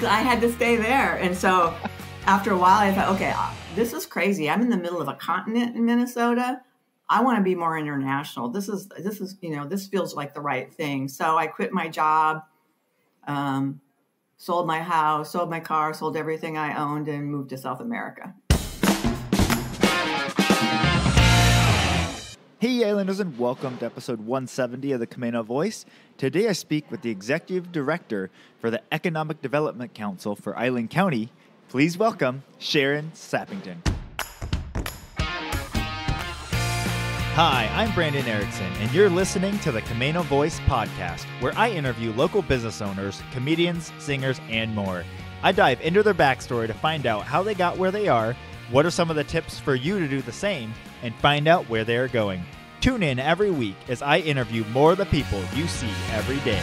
I had to stay there. And so after a while, I thought, okay, uh, this is crazy. I'm in the middle of a continent in Minnesota. I want to be more international. This is this is you know this feels like the right thing. So I quit my job, um, sold my house, sold my car, sold everything I owned, and moved to South America. Hey, Islanders, and welcome to episode 170 of the Camano Voice. Today I speak with the Executive Director for the Economic Development Council for Island County. Please welcome Sharon Sappington. Hi, I'm Brandon Ericson, and you're listening to the Camano Voice podcast, where I interview local business owners, comedians, singers, and more. I dive into their backstory to find out how they got where they are, what are some of the tips for you to do the same, and find out where they are going. Tune in every week as I interview more of the people you see every day.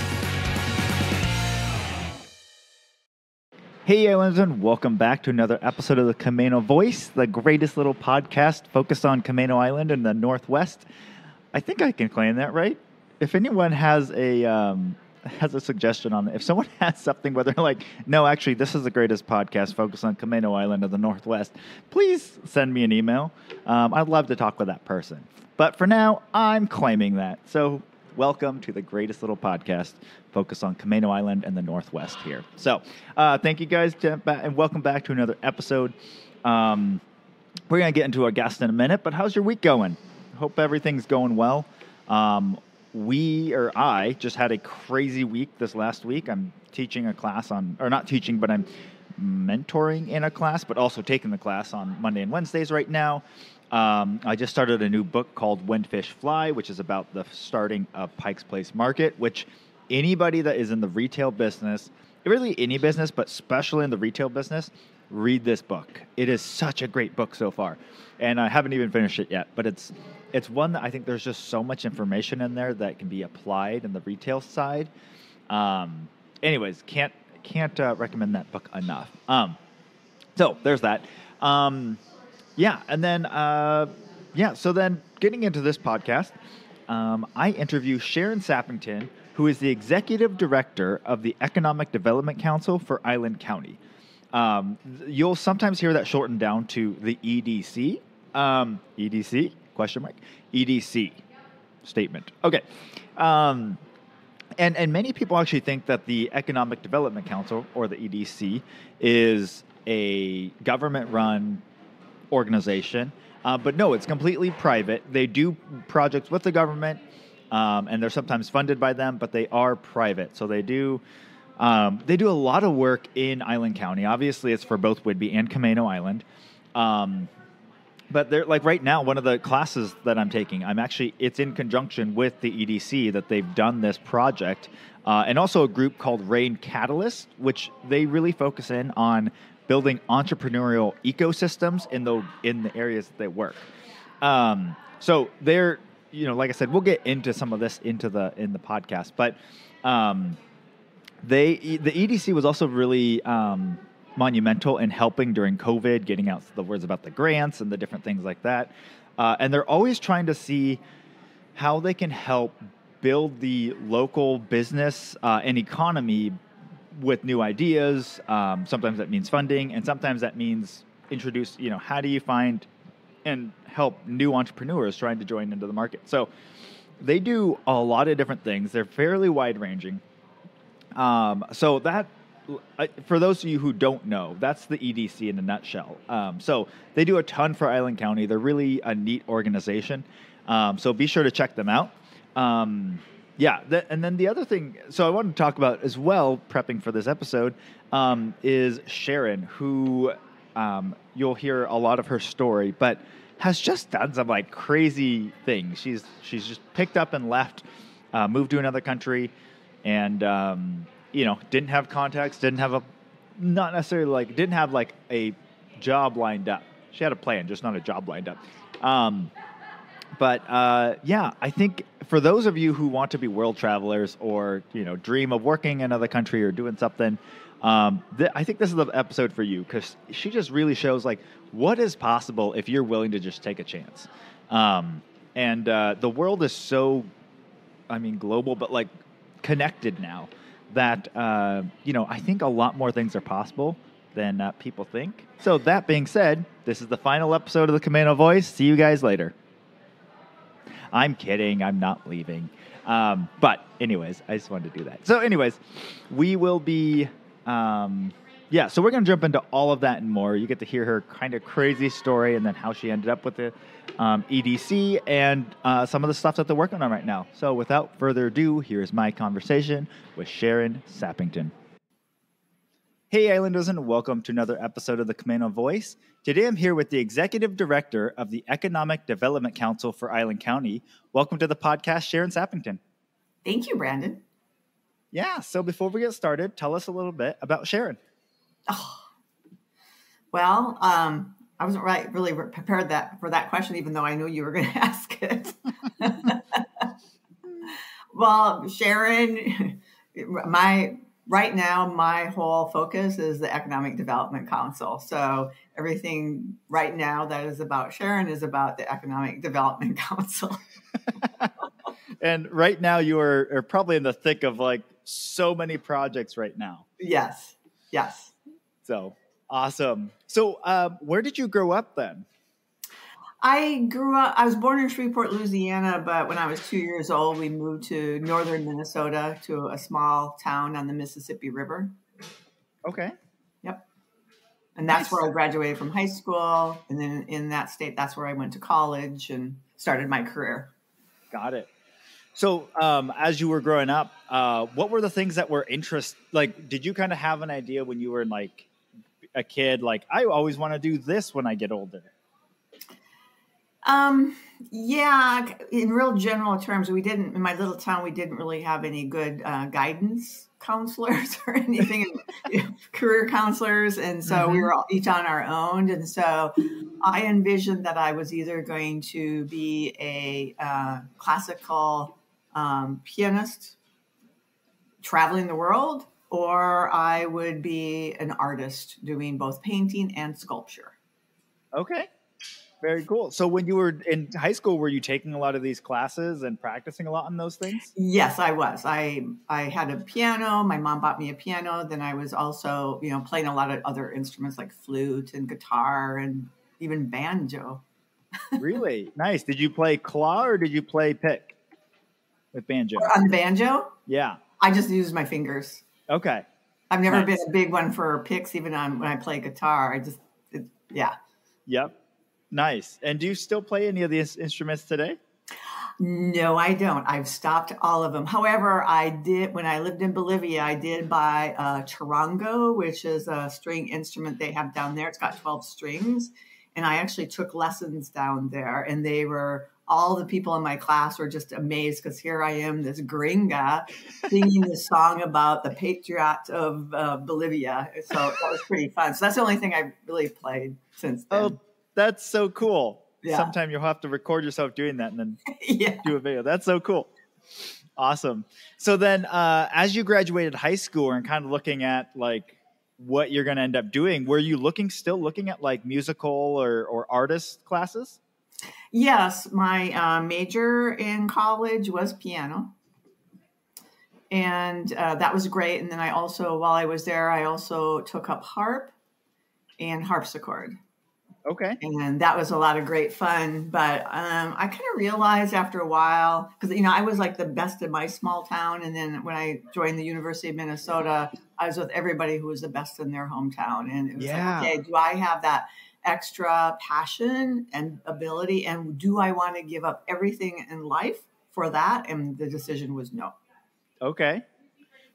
Hey, Islanders, and welcome back to another episode of the Camano Voice, the greatest little podcast focused on Camano Island in the Northwest. I think I can claim that, right? If anyone has a um, has a suggestion on if someone has something where they're like, no, actually, this is the greatest podcast focused on Camano Island of the Northwest, please send me an email. Um, I'd love to talk with that person. But for now, I'm claiming that. So welcome to the greatest little podcast focused on Camano Island and the Northwest here. So uh, thank you guys, and welcome back to another episode. Um, we're going to get into our guest in a minute, but how's your week going? Hope everything's going well. Um, we or I just had a crazy week this last week. I'm teaching a class on, or not teaching, but I'm mentoring in a class, but also taking the class on Monday and Wednesdays right now. Um, I just started a new book called When Fish Fly, which is about the starting of Pike's Place Market, which anybody that is in the retail business, really any business, but especially in the retail business, read this book. It is such a great book so far. And I haven't even finished it yet, but it's it's one that I think there's just so much information in there that can be applied in the retail side. Um, anyways, can't can't uh, recommend that book enough. Um, so there's that. Um, yeah, and then uh, yeah, so then getting into this podcast, um, I interview Sharon Sappington, who is the executive director of the Economic Development Council for Island County. Um, you'll sometimes hear that shortened down to the EDC. Um, EDC question mark EDC statement. Okay. Um, and, and many people actually think that the Economic Development Council, or the EDC, is a government run organization. Uh, but no, it's completely private. They do projects with the government, um, and they're sometimes funded by them, but they are private. So they do um, they do a lot of work in Island County. Obviously, it's for both Whidbey and Camano Island. Um, but they're like right now, one of the classes that I'm taking, I'm actually it's in conjunction with the EDC that they've done this project, uh, and also a group called Rain Catalyst, which they really focus in on building entrepreneurial ecosystems in the in the areas that they work. Um, so they're you know like I said, we'll get into some of this into the in the podcast, but um, they the EDC was also really um, monumental in helping during COVID, getting out the words about the grants and the different things like that, uh, and they're always trying to see how they can help build the local business uh, and economy with new ideas. Um, sometimes that means funding, and sometimes that means introduce. You know, how do you find and help new entrepreneurs trying to join into the market? So they do a lot of different things. They're fairly wide ranging. Um, so that. For those of you who don't know, that's the EDC in a nutshell. Um, so they do a ton for Island County. They're really a neat organization. Um, so be sure to check them out. Um, yeah, and then the other thing, so I wanted to talk about as well, prepping for this episode, um, is Sharon, who um, you'll hear a lot of her story, but has just done some like crazy things. She's she's just picked up and left, uh, moved to another country, and um, you know didn't have contacts, didn't have a, not necessarily like didn't have like a job lined up. She had a plan, just not a job lined up. But uh, yeah, I think for those of you who want to be world travelers or you know dream of working in another country or doing something, um, th- I think this is the episode for you because she just really shows like what is possible if you're willing to just take a chance. Um, and uh, the world is so, I mean, global, but like connected now that uh, you know I think a lot more things are possible than uh, people think. So that being said, this is the final episode of the Camano Voice. See you guys later. I'm kidding. I'm not leaving. Um, but anyways, I just wanted to do that. So anyways, we will be. Um, yeah, so we're going to jump into all of that and more. You get to hear her kind of crazy story and then how she ended up with the um, EDC and uh, some of the stuff that they're working on right now. So without further ado, here's my conversation with Sharon Sappington. Hey, Islanders, and welcome to another episode of the Camano Voice. Today I'm here with the Executive Director of the Economic Development Council for Island County. Welcome to the podcast, Sharon Sappington. Thank you, Brandon. Yeah, so before we get started, tell us a little bit about Sharon. Oh, well, um, I wasn't right, really prepared that for that question, even though I knew you were going to ask it. well, Sharon, my right now, my whole focus is the Economic Development Council. So everything right now that is about Sharon is about the Economic Development Council. and right now, you are, are probably in the thick of like so many projects right now. Yes. Yes. So awesome. So, um, where did you grow up then? I grew up, I was born in Shreveport, Louisiana, but when I was two years old, we moved to northern Minnesota to a small town on the Mississippi River. Okay. Yep. And that's nice. where I graduated from high school. And then in that state, that's where I went to college and started my career. Got it. So, um, as you were growing up, uh, what were the things that were interest? Like, did you kind of have an idea when you were like a kid like I always want to do this when I get older? Um, yeah, in real general terms, we didn't in my little town. We didn't really have any good uh, guidance counselors or anything, career counselors, and so mm-hmm. we were all, each on our own. And so I envisioned that I was either going to be a uh, classical um, pianist traveling the world or I would be an artist doing both painting and sculpture. Okay. Very cool. So when you were in high school, were you taking a lot of these classes and practicing a lot on those things? Yes, I was. I I had a piano. My mom bought me a piano. Then I was also, you know, playing a lot of other instruments like flute and guitar and even banjo. really nice. Did you play claw or did you play pick with banjo? On banjo? Yeah. I just used my fingers. Okay. I've never nice. been a big one for picks, even on when I play guitar. I just, it, yeah. Yep. Nice. And do you still play any of these instruments today? No, I don't. I've stopped all of them. However, I did when I lived in Bolivia. I did buy a charango, which is a string instrument they have down there. It's got twelve strings, and I actually took lessons down there, and they were all the people in my class were just amazed because here I am, this gringa, singing this song about the patriot of uh, Bolivia. So that was pretty fun. So that's the only thing I really played since then. Oh, that's so cool. Yeah. Sometime you'll have to record yourself doing that and then yeah. do a video. That's so cool. Awesome. So then, uh, as you graduated high school and kind of looking at like what you're going to end up doing, were you looking still looking at like musical or, or artist classes? Yes, my uh, major in college was piano. And uh, that was great. And then I also, while I was there, I also took up harp and harpsichord. Okay. And that was a lot of great fun. But um, I kind of realized after a while, because, you know, I was like the best in my small town. And then when I joined the University of Minnesota, I was with everybody who was the best in their hometown. And it was yeah. like, okay, do I have that extra passion and ability? And do I want to give up everything in life for that? And the decision was no. Okay.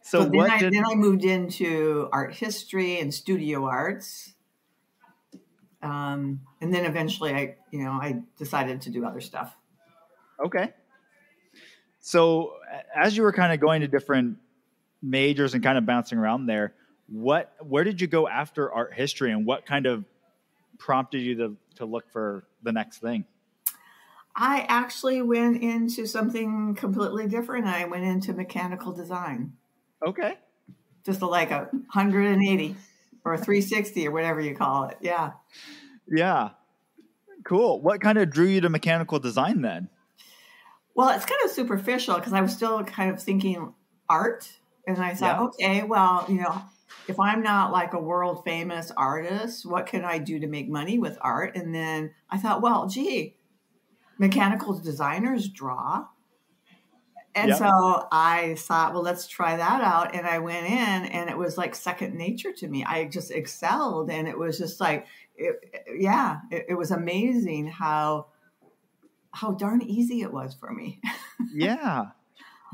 So, so then, I, did... then I moved into art history and studio arts. Um, and then eventually I, you know, I decided to do other stuff. Okay. So as you were kind of going to different majors and kind of bouncing around there, what where did you go after art history and what kind of prompted you to, to look for the next thing? I actually went into something completely different. I went into mechanical design. Okay. Just like a 180 or 360 or whatever you call it. Yeah. Yeah. Cool. What kind of drew you to mechanical design then? Well, it's kind of superficial because I was still kind of thinking art And I thought, yeah. okay, well, you know, if I'm not like a world famous artist, what can I do to make money with art? And then I thought, well, gee, mechanical designers draw. And yep. so I thought, well, let's try that out. And I went in, and it was like second nature to me. I just excelled, and it was just like, it, yeah, it, it was amazing how how darn easy it was for me. yeah,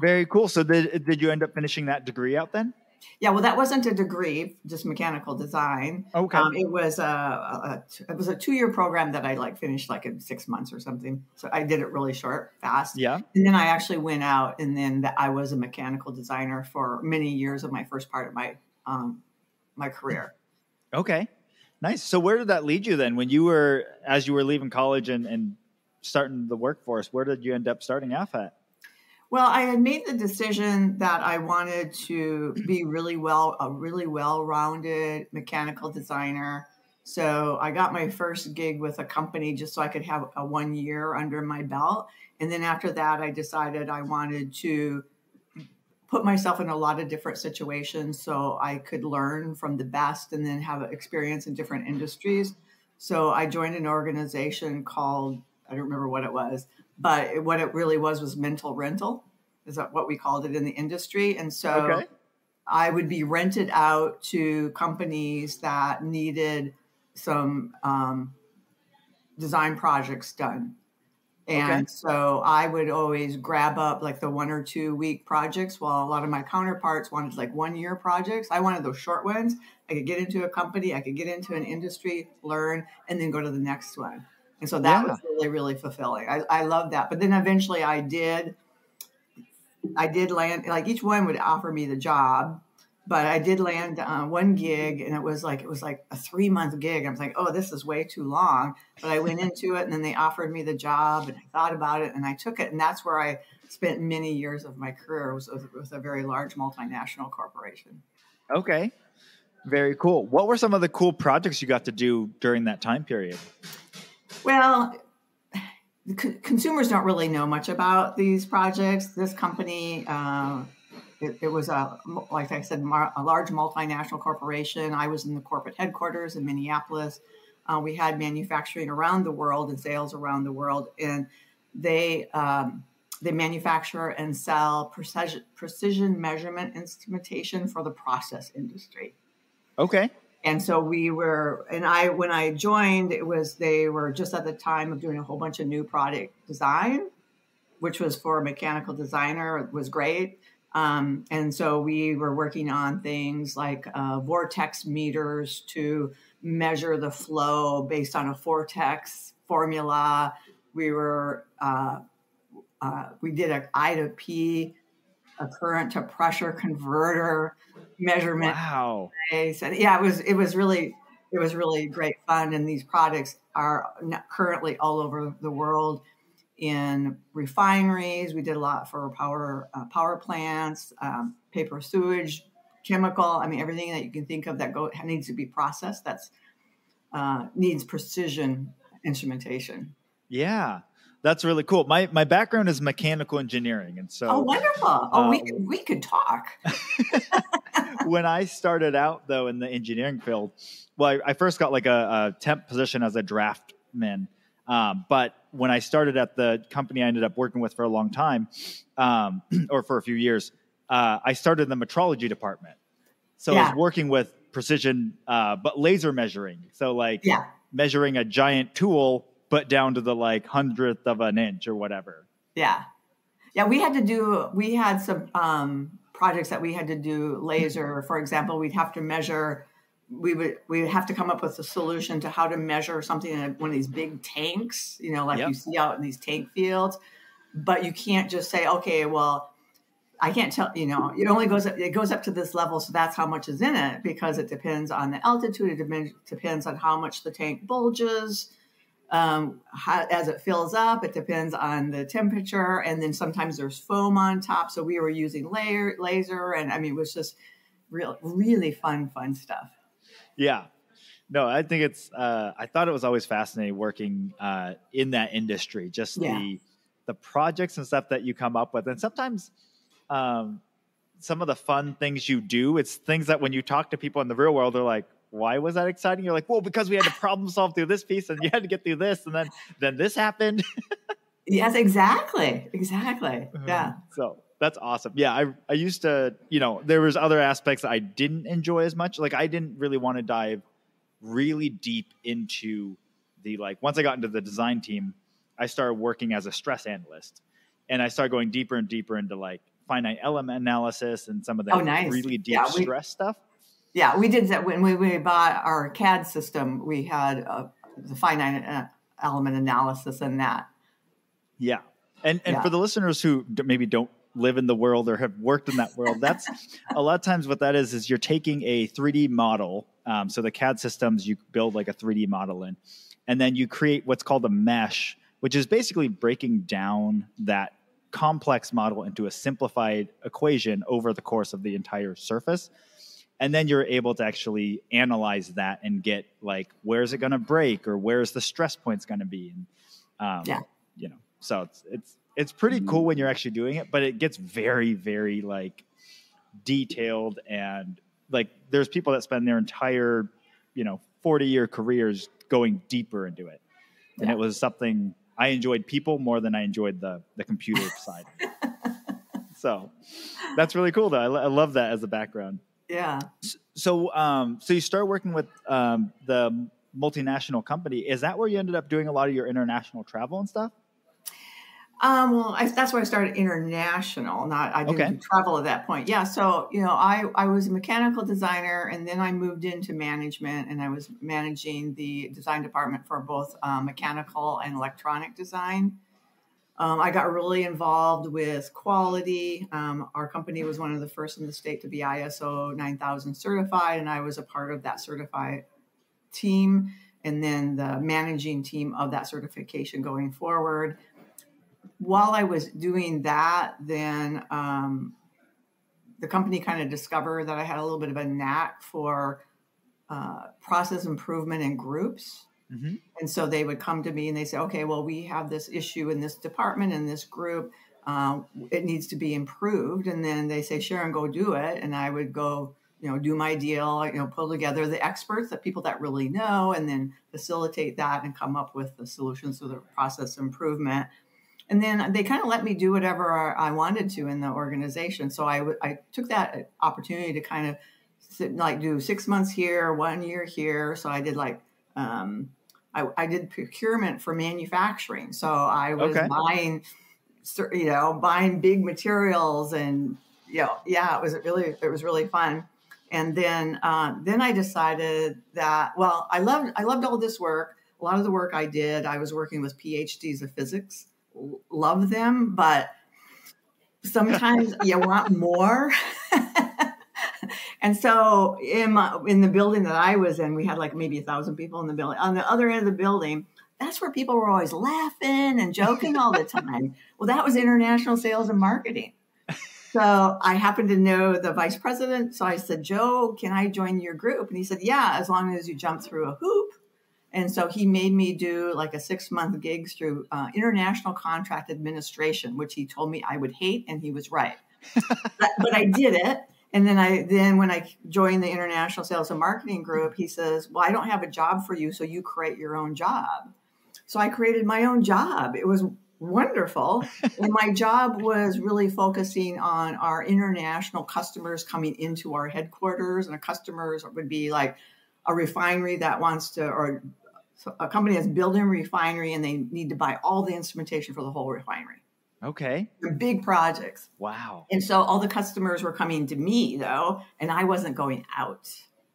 very cool. So did did you end up finishing that degree out then? Yeah, well, that wasn't a degree, just mechanical design. Okay. Um, it was a, a, it was a two year program that I like finished like in six months or something. So I did it really short, fast. Yeah. And then I actually went out, and then I was a mechanical designer for many years of my first part of my um, my career. Okay. Nice. So where did that lead you then? When you were as you were leaving college and, and starting the workforce, where did you end up starting off at? Well, I had made the decision that I wanted to be really well, a really well-rounded mechanical designer. So I got my first gig with a company just so I could have a one year under my belt. And then after that, I decided I wanted to put myself in a lot of different situations so I could learn from the best and then have experience in different industries. So I joined an organization called, I don't remember what it was, but what it really was was mental rental. Is that what we called it in the industry? And so okay. i would be rented out to companies that needed some um, design projects done. And okay. so i would always grab up like the one or two week projects while a lot of my counterparts wanted like one year projects. I wanted those short ones. I could get into a company i could get into an industry learn and then go to the next one and so that yeah. was really, really fulfilling. I, I love that. But then eventually I did, I did land, like each one would offer me the job, but I did land uh, one gig and it was like, it was like a three month gig. I was like, oh, this is way too long. But I went into it and then they offered me the job and I thought about it and I took it. And that's where I spent many years of my career was with a very large multinational corporation. Okay. Very cool. What were some of the cool projects you got to do during that time period? Well, consumers don't really know much about these projects. This company, uh, it, it, was a like I said, a large multinational corporation. I was in the corporate headquarters in Minneapolis. Uh, we had manufacturing around the world and sales around the world, and they um, they manufacture and sell precision precision measurement instrumentation for the process industry. Okay and so we were and i when i joined it was they were just at the time of doing a whole bunch of new product design which was for a mechanical designer was great. Um, and so we were working on things like uh, vortex meters to measure the flow based on a vortex formula. We were uh, uh, we did an i to p a current to pressure converter measurement. Wow. And yeah, it was it was really it was really great fun. And these products are currently all over the world in refineries. We did a lot for power uh, power plants, um, paper sewage, chemical. I mean, everything that you can think of that go needs to be processed. That's uh, needs precision instrumentation. Yeah. That's really cool. My my background is mechanical engineering, and so oh, wonderful. Oh, um, we could, we could talk. when I started out though in the engineering field, well, I, I first got like a, a, temp position as a draftman. Um, but when I started at the company I ended up working with for a long time, um, or for a few years, uh, I started in the metrology department. So yeah. I was working with precision, uh, but laser measuring. So like yeah. measuring a giant tool but down to the like hundredth of an inch or whatever. Yeah. Yeah, we had to do we had some um, projects that we had to do laser. For example, we'd have to measure we would we would have to come up with a solution to how to measure something in one of these big tanks, you know, like yep. you see out in these tank fields. But you can't just say, okay, well, I can't tell, you know, it only goes up, it goes up to this level. So that's how much is in it because it depends on the altitude. It depends on how much the tank bulges um, how, as it fills up. It depends on the temperature, and then sometimes there's foam on top. So we were using layer laser, and I mean it was just real, really fun, fun stuff. Yeah. No, I think it's. Uh, I thought it was always fascinating working uh, in that industry. Just yeah. the the projects and stuff that you come up with, and sometimes um, some of the fun things you do. It's things that when you talk to people in the real world, they're like, why was that exciting? You're like, well, because we had to problem solve through this piece and you had to get through this and then then this happened. yes, exactly. Exactly. Uh-huh. Yeah. So that's awesome. Yeah, I I used to, you know, there was other aspects I didn't enjoy as much. Like I didn't really want to dive really deep into the like once I got into the design team, I started working as a stress analyst. And I started going deeper and deeper into like finite element analysis and some of that Oh, nice. really deep Yeah, we- stress stuff. Yeah, we did that when we, we bought our CAD system. We had uh, the finite uh, element analysis in that. Yeah. And and Yeah. for the listeners who maybe don't live in the world or have worked in that world, that's a lot of times what that is is you're taking a 3D model. Um, so the CAD systems you build like a 3D model in, and then you create what's called a mesh, which is basically breaking down that complex model into a simplified equation over the course of the entire surface. And then you're able to actually analyze that and get like where's it going to break or where's the stress points going to be. And, um, Yeah. you know, so it's it's it's pretty cool when you're actually doing it, but it gets very very like detailed and like there's people that spend their entire you know 40 year careers going deeper into it, and Yeah. it was something I enjoyed people more than I enjoyed the the computer side. So that's really cool though. I, I love that as a background. Yeah. So, um, so you start working with um, the multinational company. Is that where you ended up doing a lot of your international travel and stuff? Um, well, I, that's where I started international. Not I didn't Okay. travel at that point. Yeah, so you know, I I was a mechanical designer, and then I moved into management, and I was managing the design department for both um, mechanical and electronic design. Um, I got really involved with quality. Um, our company was one of the first in the state to be ISO 9000 certified, and I was a part of that certified team, and then the managing team of that certification going forward while I was doing that, then um, the company kind of discovered that I had a little bit of a knack for uh, process improvement in groups. Mhm. And so they would come to me and they say, okay, well, we have this issue in this department, in this group. Um, it needs to be improved. And then they say, Sharon, go do it. And I would go, you know, do my deal, you know, pull together the experts, the people that really know, and then facilitate that and come up with the solutions to the process improvement and then they kind of let me do whatever I wanted to in the organization. So I, w- I took that opportunity to kind of sit, like do six months here, one year here. So I did like um, I, I did procurement for manufacturing. So I was Okay. buying, you know, buying big materials and you know, yeah, it was really it was really fun. And then uh, then I decided that well, I loved I loved all this work. A lot of the work I did, I was working with PhDs of physics love them, but sometimes you want more. and so in my, in the building that I was in, we had like maybe a thousand people in the building. On the other end of the building, that's where people were always laughing and joking all the time. well, that was international sales and marketing. So I happened to know the vice president. So I said, Joe, can I join your group? And he said, Yeah, as long as you jump through a hoop. And so he made me do like a six month gigs through uh, international contract administration, which he told me I would hate, and he was right. but, but I did it. And then I then when I joined the international sales and marketing group, he says, "Well, I don't have a job for you, so you create your own job." So I created my own job. It was wonderful. and my job was really focusing on our international customers coming into our headquarters, and our customers would be like a refinery that wants to, or a company that's building a refinery and they need to buy all the instrumentation for the whole refinery. Okay. They're big projects. Wow. And so all the customers were coming to me though, and I wasn't going out.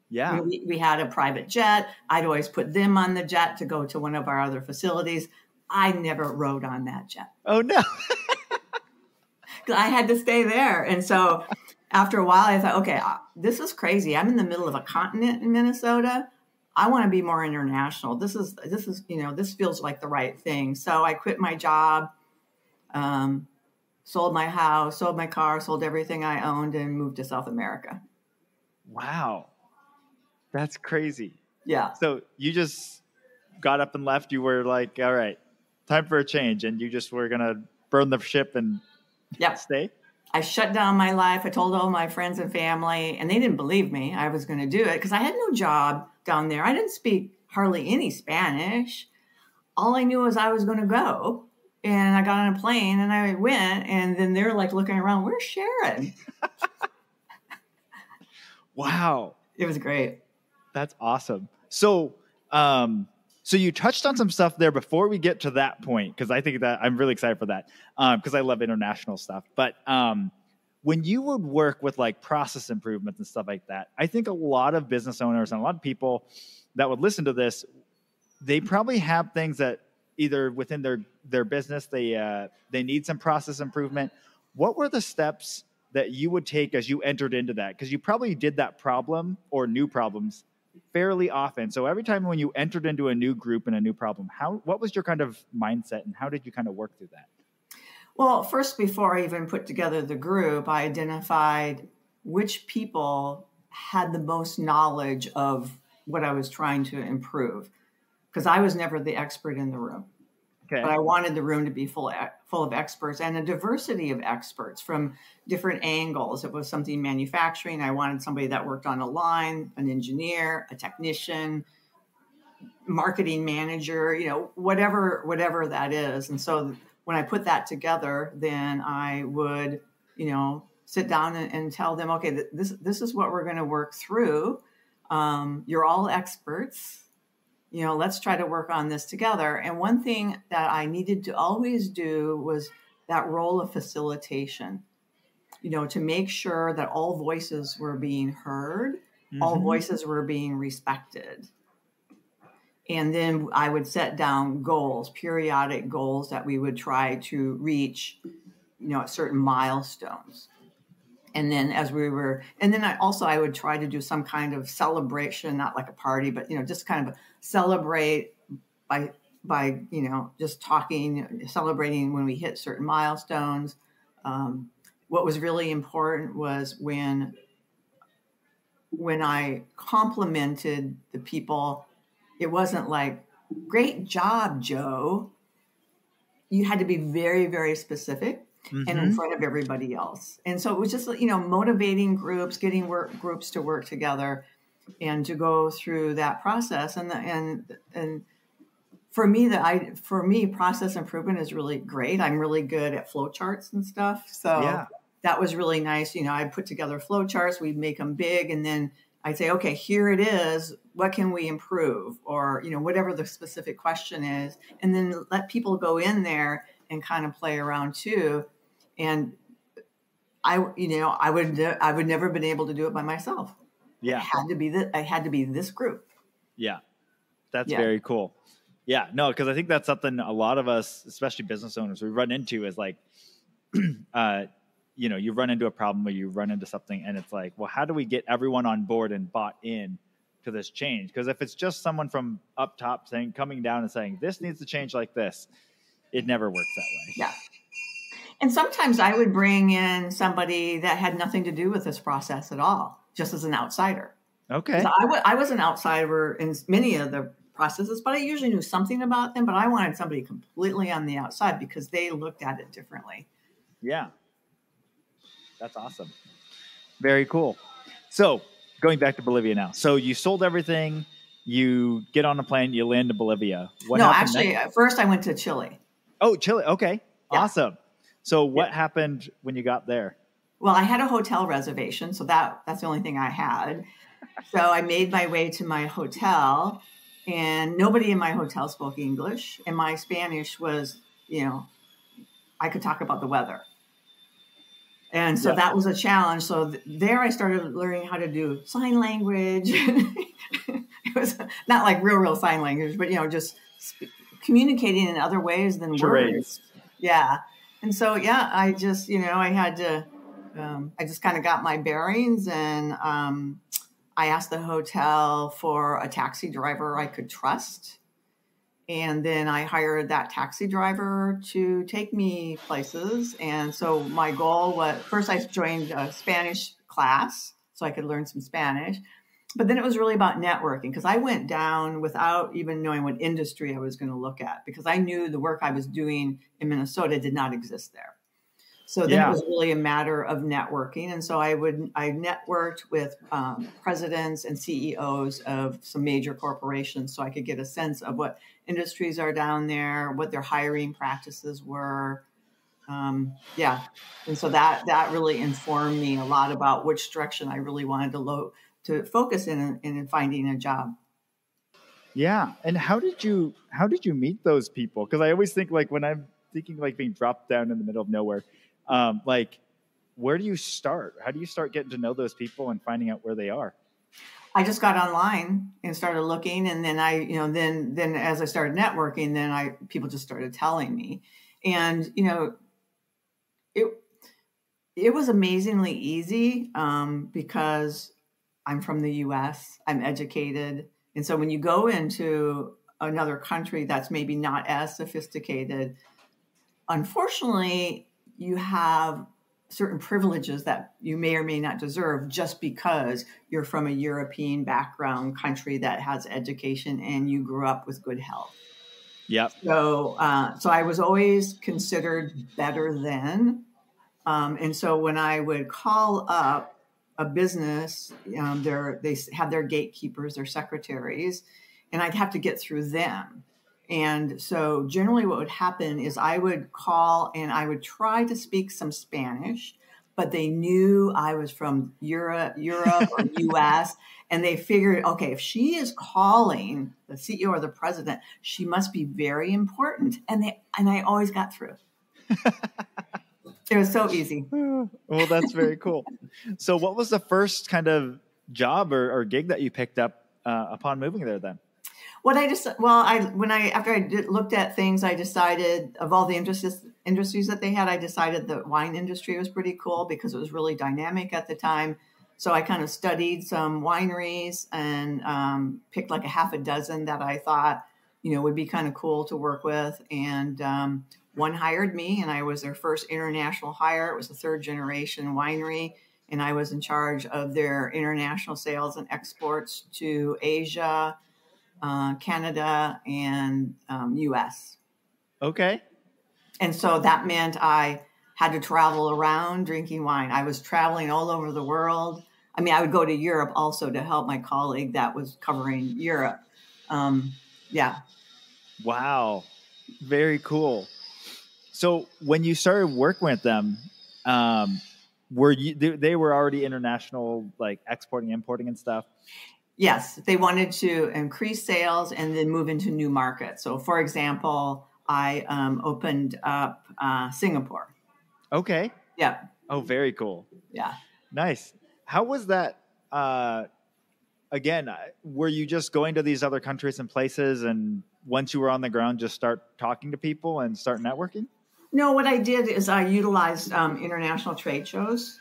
Yeah. We, we had a private jet. I'd always put them on the jet to go to one of our other facilities. I never rode on that jet. Oh no. I had to stay there. And so after a while, I thought, okay, uh, this is crazy. I'm in the middle of a continent in Minnesota. I want to be more international. This is this is you know this feels like the right thing. So I quit my job, um, sold my house, sold my car, sold everything I owned, and moved to South America. wow. That's crazy. Yeah, So you just got up and left. You were like, all right, time for a change. And you just were going to burn the ship and Yep. stay? I shut down my life. I told all my friends and family, and they didn't believe me I was going to do it because I had no job down there. I didn't speak hardly any Spanish. All I knew was I was going to go. And I got on a plane and I went, and then they're like looking around, where's Sharon? wow. It was great. That's awesome. So, um, so you touched on some stuff there before we get to that point because I think that I'm really excited for that because um, I love international stuff. But um, when you would work with like process improvements and stuff like that, I think a lot of business owners and a lot of people that would listen to this, they probably have things that either within their their business they uh, they need some process improvement. What were the steps that you would take as you entered into that? Because you probably did that problem or new problems fairly often. So every time when you entered into a new group and a new problem, how what was your kind of mindset and how did you kind of work through that? Well, first before I even put together the group, I identified which people had the most knowledge of what I was trying to improve because I was never the expert in the room. Okay. But I wanted the room to be full full of experts and a diversity of experts from different angles. It was something manufacturing. I wanted somebody that worked on a line, an engineer, a technician, marketing manager, you know, whatever whatever that is. And so when I put that together, then I would, you know, sit down and, and tell them, okay, this this is what we're going to work through. Um, you're all experts you know, let's try to work on this together. And one thing that I needed to always do was that role of facilitation, you know, to make sure that all voices were being heard, mm-hmm. all voices were being respected. And then I would set down goals, periodic goals that we would try to reach, you know, at certain milestones and then as we were and then i also i would try to do some kind of celebration not like a party but you know just kind of celebrate by by you know just talking celebrating when we hit certain milestones um, what was really important was when when i complimented the people it wasn't like great job joe you had to be very very specific mm-hmm. and in mm-hmm. front of everybody else. And so it was just, you know, motivating groups, getting work groups to work together and to go through that process. And, the, and, and, for me, that I for me, process improvement is really great. I'm really good at flow charts and stuff. So yeah. that was really nice. You know, I put together flow charts, we'd make them big, and then I'd say, okay, here it is. What can we improve? Or, you know, whatever the specific question is. And then let people go in there and kind of play around too. And I, you know, I would, I would never been able to do it by myself. Yeah, I had to be the, I had to be this group. Yeah, that's yeah. very cool. Yeah, no, because I think that's something a lot of us, especially business owners, we run into is like, uh, you know, you run into a problem or you run into something, and it's like, well, how do we get everyone on board and bought in to this change? Because if it's just someone from up top saying, coming down and saying, this needs to change like this, it never works that way. Yeah. And sometimes I would bring in somebody that had nothing to do with this process at all, just as an outsider. Okay. I, w- I was an outsider in many of the processes, but I usually knew something about them. But I wanted somebody completely on the outside because they looked at it differently. Yeah. That's awesome. Very cool. So going back to Bolivia now. So you sold everything, you get on a plane, you land in Bolivia. What no, actually, next? Uh, first I went to Chile. Oh, Chile. Okay. Yeah. Awesome. So what yeah. happened when you got there? Well, I had a hotel reservation, so that that's the only thing I had. So I made my way to my hotel and nobody in my hotel spoke English and my Spanish was, you know, I could talk about the weather. And so yeah. that was a challenge. So th- there I started learning how to do sign language. it was not like real, real sign language, but, you know, just sp- communicating in other ways than Charades. words. Yeah. And so, yeah, I just, you know, I had to, um, I just kind of got my bearings and um, I asked the hotel for a taxi driver I could trust. And then I hired that taxi driver to take me places. And so my goal was first, I joined a Spanish class so I could learn some Spanish but then it was really about networking because I went down without even knowing what industry I was going to look at because I knew the work I was doing in Minnesota did not exist there. So then Yeah. it was really a matter of networking. And so I would, I networked with um, presidents and CEOs of some major corporations so I could get a sense of what industries are down there, what their hiring practices were. Um, yeah. And so that, that really informed me a lot about which direction I really wanted to lo- to focus in, in finding a job. Yeah. And how did you how did you meet those people? Because I always think like when I'm thinking like being dropped down in the middle of nowhere, um, like where do you start? How do you start getting to know those people and finding out where they are? I just got online and started looking, and then I, you know, then then as I started networking, then I people just started telling me, and you know, it it was amazingly easy um, because I'm from the U.S. I'm educated, and so when you go into another country that's maybe not as sophisticated, unfortunately, you have certain privileges that you may or may not deserve just because you're from a European background country that has education and you grew up with good health. Yep. So, uh, so I was always considered better than, um, and so when I would call up a business, um, they have their gatekeepers, their secretaries, and I'd have to get through them. And so generally what would happen is I would call and I would try to speak some Spanish, but they knew I was from Europe, Europe or US, and they figured, okay, if she is calling the CEO or the president, she must be very important. And they and I always got through. it was so easy. well, that's very cool. so, what was the first kind of job or, or gig that you picked up uh, upon moving there? Then, What I just well, I when I after I did, looked at things, I decided of all the industries industries that they had, I decided the wine industry was pretty cool because it was really dynamic at the time. So I kind of studied some wineries and um, picked like a half a dozen that I thought you know would be kind of cool to work with, and um, one hired me, and I was their first international hire. It was a third generation winery. And I was in charge of their international sales and exports to Asia, uh, Canada, and um, US. okay, And so that meant I had to travel around drinking wine. I was traveling all over the world. I mean, I would go to Europe also to help my colleague that was covering Europe. Um, yeah. wow, very cool. So, when you started working with them, um, were you they, they were already international, like exporting, importing, and stuff? Yes, they wanted to increase sales and then move into new markets. So, for example, I um, opened up uh, Singapore. Okay. Yeah, Oh, very cool. yeah. Nice. How was that? Uh, again, were you just going to these other countries and places, and once you were on the ground, just start talking to people and start networking? No, what I did is I utilized um, international trade shows.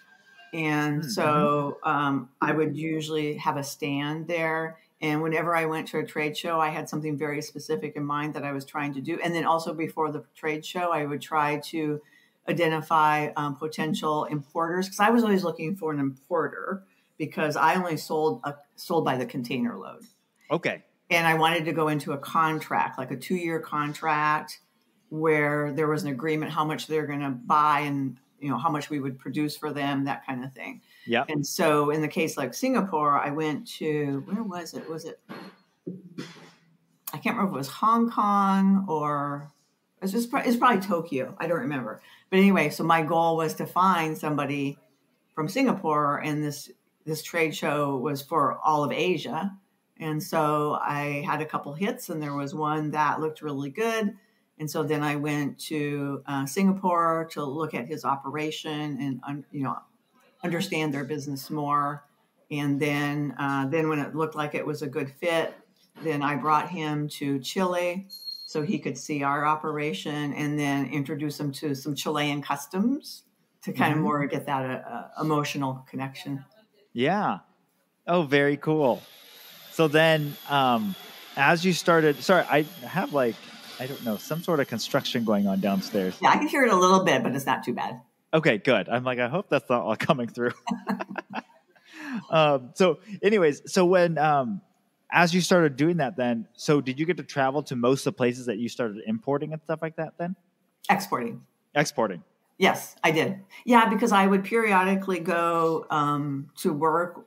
And so um, I would usually have a stand there. And whenever I went to a trade show, I had something very specific in mind that I was trying to do. And then also before the trade show, I would try to identify um, potential importers because I was always looking for an importer because I only sold a, sold by the container load Okay. and I wanted to go into a contract, like a two year contract, where there was an agreement how much they're going to buy and you know how much we would produce for them, that kind of thing. yeah And so, in the case like Singapore, I went to where was it? Was it? I can't remember if it was Hong Kong or it's just it's probably Tokyo. I don't remember. But anyway, so my goal was to find somebody from Singapore, and this this trade show was for all of Asia. And so I had a couple hits, and there was one that looked really good. And so then I went to uh, Singapore to look at his operation and un- you know understand their business more. And then uh, then when it looked like it was a good fit, then I brought him to Chile so he could see our operation, and then introduce him to some Chilean customs to kind Mhm. of more get that uh, uh, emotional connection. Yeah. Oh, very cool. So then, um, as you started, sorry, I have like, I don't know, some sort of construction going on downstairs. Yeah, I can hear it a little bit, but it's not too bad. Okay, good. I'm like, I hope that's not all coming through. um, so, anyways, so when, um, as you started doing that, then, so did you get to travel to most of the places that you started importing and stuff like that then? Exporting. Exporting. Yes, I did. Yeah, because I would periodically go um, to work.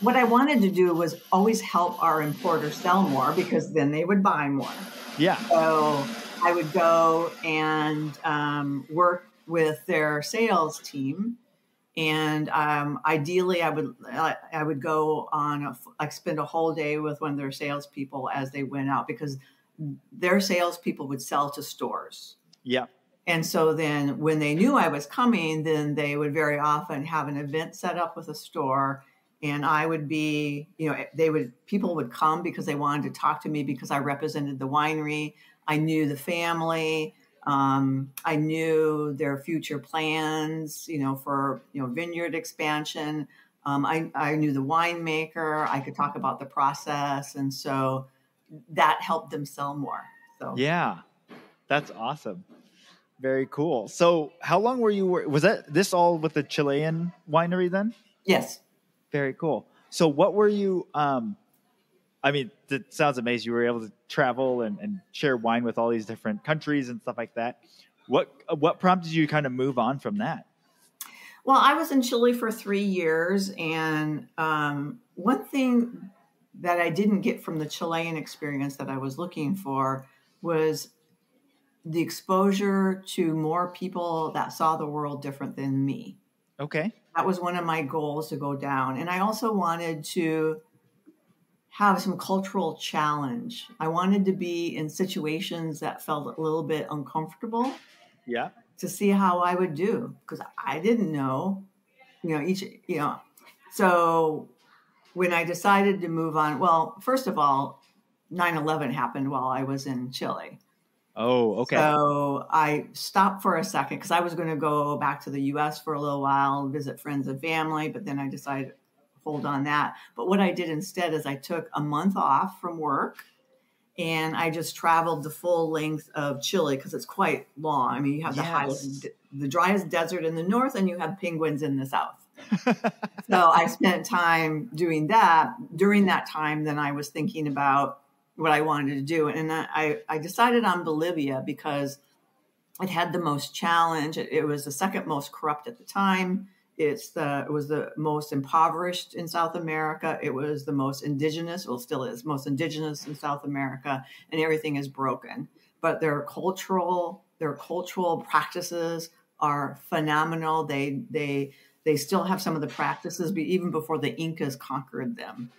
What I wanted to do was always help our importers sell more because then they would buy more. Yeah. So I would go and um, work with their sales team, and um, ideally, I would I would go on a, like spend a whole day with one of their salespeople as they went out because their salespeople would sell to stores. Yeah. And so then when they knew I was coming, then they would very often have an event set up with a store and I would be, you know, they would people would come because they wanted to talk to me because I represented the winery. I knew the family. Um, I knew their future plans, you know, for you know vineyard expansion. Um, I, I knew the winemaker. I could talk about the process, and so that helped them sell more. So yeah, that's awesome. Very cool. So, how long were you? Was that this all with the Chilean winery then? Yes. Very cool. So, what were you? Um, I mean, it sounds amazing. You were able to travel and, and share wine with all these different countries and stuff like that. What what prompted you to kind of move on from that? Well, I was in Chile for three years, and um, one thing that I didn't get from the Chilean experience that I was looking for was the exposure to more people that saw the world different than me. Okay. That was one of my goals to go down. And I also wanted to have some cultural challenge. I wanted to be in situations that felt a little bit uncomfortable. Yeah. To see how I would do because I didn't know, you know, each, you know. So when I decided to move on, well, first of all, 9 11 happened while I was in Chile. Oh, okay. So I stopped for a second because I was going to go back to the US for a little while, visit friends and family, but then I decided hold on that. But what I did instead is I took a month off from work and I just traveled the full length of Chile because it's quite long. I mean, you have the highest, the driest desert in the north, and you have penguins in the south. so I spent time doing that. During that time, then I was thinking about what I wanted to do. And I, I decided on Bolivia because it had the most challenge. It, was the second most corrupt at the time. It's the it was the most impoverished in South America. It was the most indigenous, well, still is most indigenous in South America, and everything is broken. But their cultural their cultural practices are phenomenal. They they they still have some of the practices, but even before the Incas conquered them.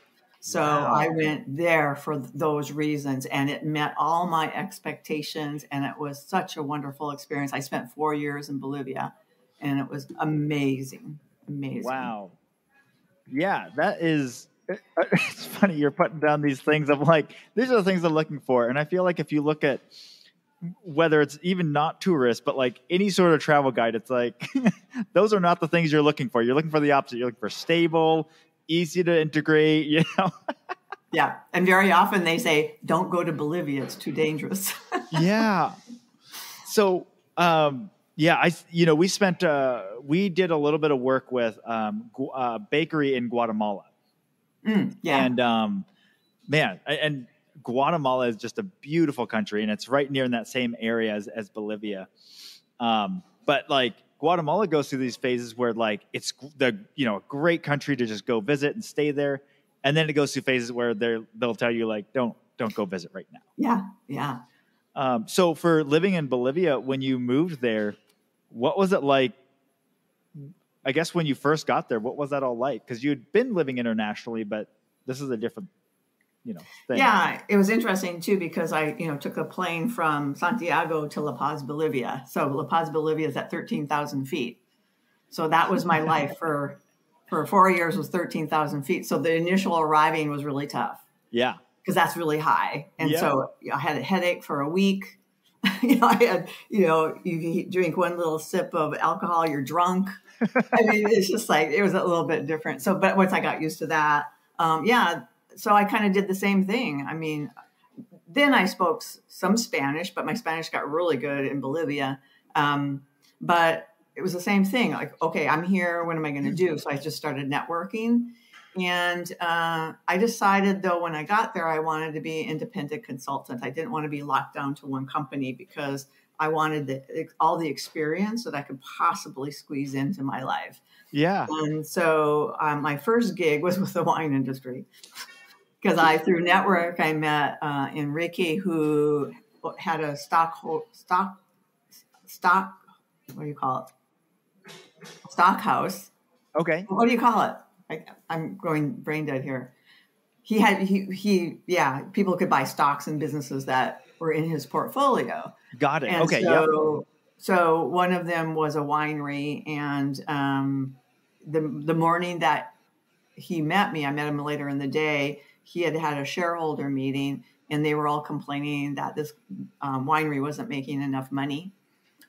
So wow. I went there for those reasons and it met all my expectations and it was such a wonderful experience. I spent 4 years in Bolivia and it was amazing. Amazing. Wow. Yeah, that is it's funny you're putting down these things I'm like these are the things I'm looking for and I feel like if you look at whether it's even not tourist, but like any sort of travel guide, it's like those are not the things you're looking for. You're looking for the opposite. You're looking for stable, easy to integrate, you know. yeah, and very often they say, "Don't go to Bolivia; it's too dangerous." yeah. So, um, yeah, I you know we spent uh, we did a little bit of work with um, gu- uh, bakery in Guatemala. Mm, yeah, and um, man, and Guatemala is just a beautiful country, and it's right near in that same area as, as Bolivia. Um, but like Guatemala goes through these phases where like it's the you know great country to just go visit and stay there, and then it goes through phases where they they'll tell you like don't don't go visit right now. Yeah, yeah. Um, so for living in Bolivia, when you moved there, what was it like? I guess when you first got there, what was that all like? Because you had been living internationally, but this is a different you know thing. yeah it was interesting too because i you know took a plane from santiago to la paz bolivia. So la paz bolivia is at 13000 feet. So that was my life for for four years was 13000 feet. So the initial arriving was really tough. Yeah. Because that's really high. And yeah. so i had a headache for a week. You know i had you know you drink one little sip of alcohol you're drunk. I mean it's just like it was a little bit different. So but once i got used to that um, yeah so I kind of did the same thing. I mean, then I spoke some Spanish, but my Spanish got really good in Bolivia. Um, but it was the same thing. Like, okay, I'm here. What am I going to do? So I just started networking. And uh, I decided, though, when I got there, I wanted to be an independent consultant. I didn't want to be locked down to one company because I wanted the, all the experience that I could possibly squeeze into my life. Yeah. And so um, my first gig was with the wine industry because I, through network, I met uh, Enrique, who had a stock stock stock. What do you call it? Stock house. Okay. What do you call it? I, I'm going brain dead here. He had he he yeah. People could buy stocks and businesses that were in his portfolio. Got it. And okay. So, yep. so one of them was a winery, and um, the the morning that he met me, I met him later in the day. He had had a shareholder meeting, and they were all complaining that this um, winery wasn't making enough money.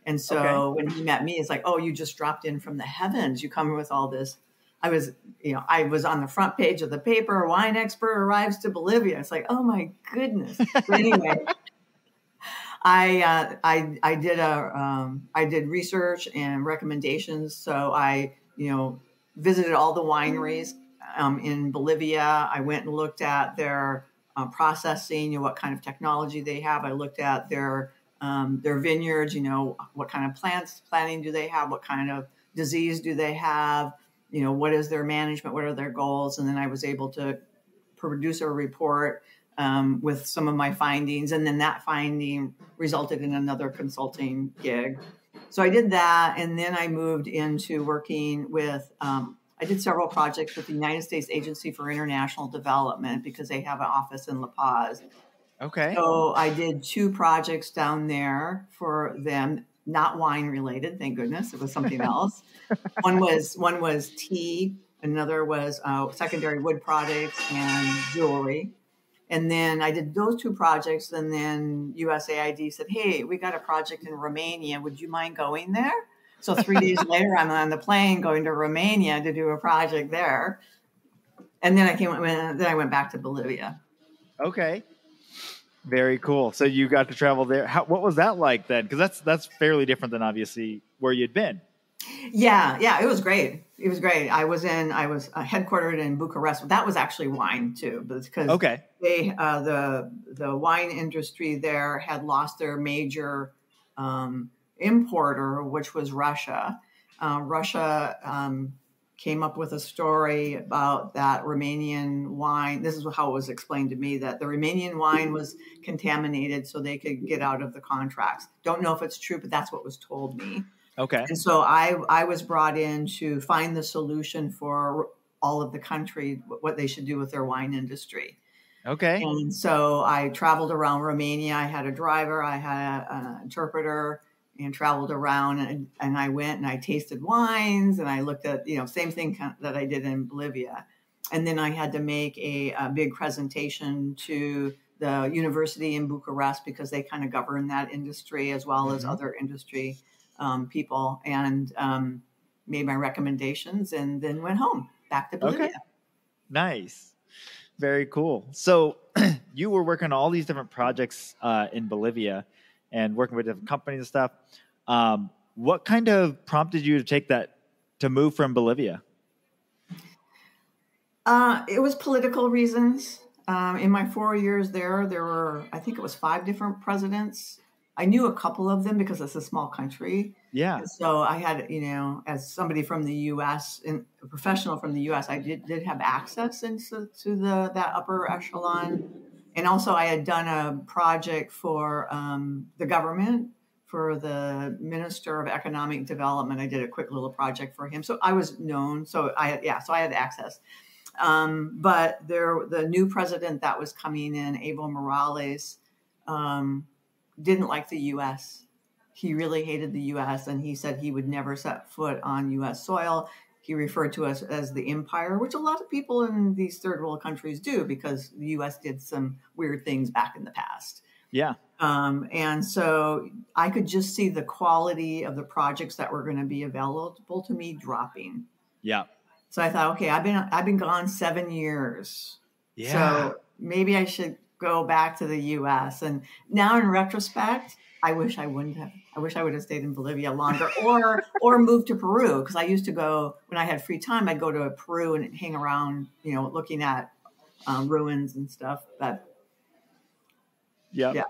And so okay. when he met me, it's like, "Oh, you just dropped in from the heavens. You come with all this." I was, you know, I was on the front page of the paper. Wine expert arrives to Bolivia. It's like, oh my goodness. But anyway, I uh, I I did a um, I did research and recommendations. So I you know visited all the wineries um, in Bolivia. I went and looked at their uh, processing, you know, what kind of technology they have. I looked at their um, their vineyards. You know, what kind of plants planting do they have? What kind of disease do they have? You know, what is their management? What are their goals? And then I was able to produce a report um, with some of my findings. And then that finding resulted in another consulting gig. So I did that. And then I moved into working with, um, I did several projects with the United States Agency for International Development because they have an office in La Paz. Okay. So I did two projects down there for them, not wine related, thank goodness. It was something else. one was one was tea, another was uh, secondary wood products and jewelry. And then I did those two projects. And then USAID said, Hey, we got a project in Romania. Would you mind going there? So three days later, I'm on the plane going to Romania to do a project there. And then I came, then I went back to Bolivia. Okay. Very cool. So you got to travel there. How, what was that like then? Because that's that's fairly different than obviously where you'd been. Yeah, yeah, it was great. It was great. I was in, I was uh, headquartered in Bucharest. That was actually wine too, because okay, they uh, the the wine industry there had lost their major um, importer, which was Russia. Uh, Russia um, came up with a story about that Romanian wine. This is how it was explained to me that the Romanian wine was contaminated so they could get out of the contracts. Don't know if it's true, but that's what was told me. Okay. And so I I was brought in to find the solution for all of the country what they should do with their wine industry. Okay. And so I traveled around Romania. I had a driver, I had an interpreter, and traveled around. And, and I went and I tasted wines and I looked at, you know, same thing that I did in Bolivia. And then I had to make a, a big presentation to the university in Bucharest because they kind of govern that industry as well mm-hmm. as other industry um, people and um, made my recommendations and then went home back to Bolivia. Okay. Nice. Very cool. So you were working on all these different projects uh, in Bolivia and working with different companies and stuff. Um, what kind of prompted you to take that to move from Bolivia? Uh, it was political reasons. Um, in my four years there, there were, I think it was five different presidents I knew a couple of them because it's a small country. Yeah. And so I had, you know, as somebody from the U.S. and a professional from the U.S., I did did have access into to the that upper echelon, and also I had done a project for um, the government for the Minister of Economic Development. I did a quick little project for him, so I was known. So I yeah, so I had access. Um, but there, the new president that was coming in, Evo Morales. Um, didn't like the U.S. He really hated the U.S. and he said he would never set foot on U.S. soil. He referred to us as the empire, which a lot of people in these third world countries do because the U.S. did some weird things back in the past. Yeah. Um, and so I could just see the quality of the projects that were going to be available to me dropping. Yeah. So I thought, okay, I've been I've been gone seven years. Yeah. So maybe I should go back to the US. And now in retrospect, I wish I wouldn't have. I wish I would have stayed in Bolivia longer or or moved to Peru because I used to go when I had free time. I'd go to Peru and hang around, you know, looking at um, ruins and stuff. But yeah, yeah.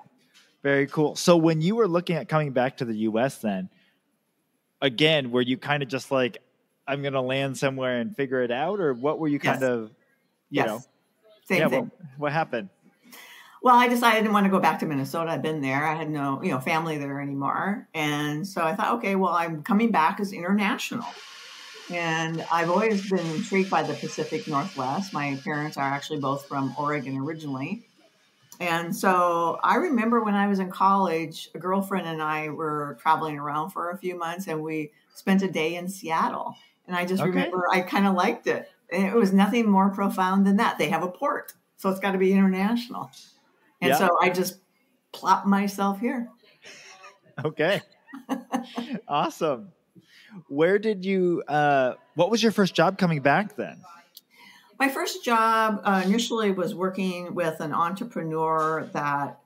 Very cool. So when you were looking at coming back to the US then, again, were you kind of just like, I'm gonna land somewhere and figure it out, or what were you kind Yes. of you Yes. know Same yeah, thing. What, what happened? Well, I decided I didn't want to go back to Minnesota. I'd been there. I had no, you know, family there anymore. And so I thought, okay, well, I'm coming back as international. And I've always been intrigued by the Pacific Northwest. My parents are actually both from Oregon originally. And so I remember when I was in college, a girlfriend and I were traveling around for a few months and we spent a day in Seattle. And I just Okay. remember I kind of liked it. And it was nothing more profound than that. They have a port, so it's got to be international. And Yeah. so I just plop myself here. Okay. awesome. Where did you uh what was your first job coming back then? My first job uh, initially was working with an entrepreneur that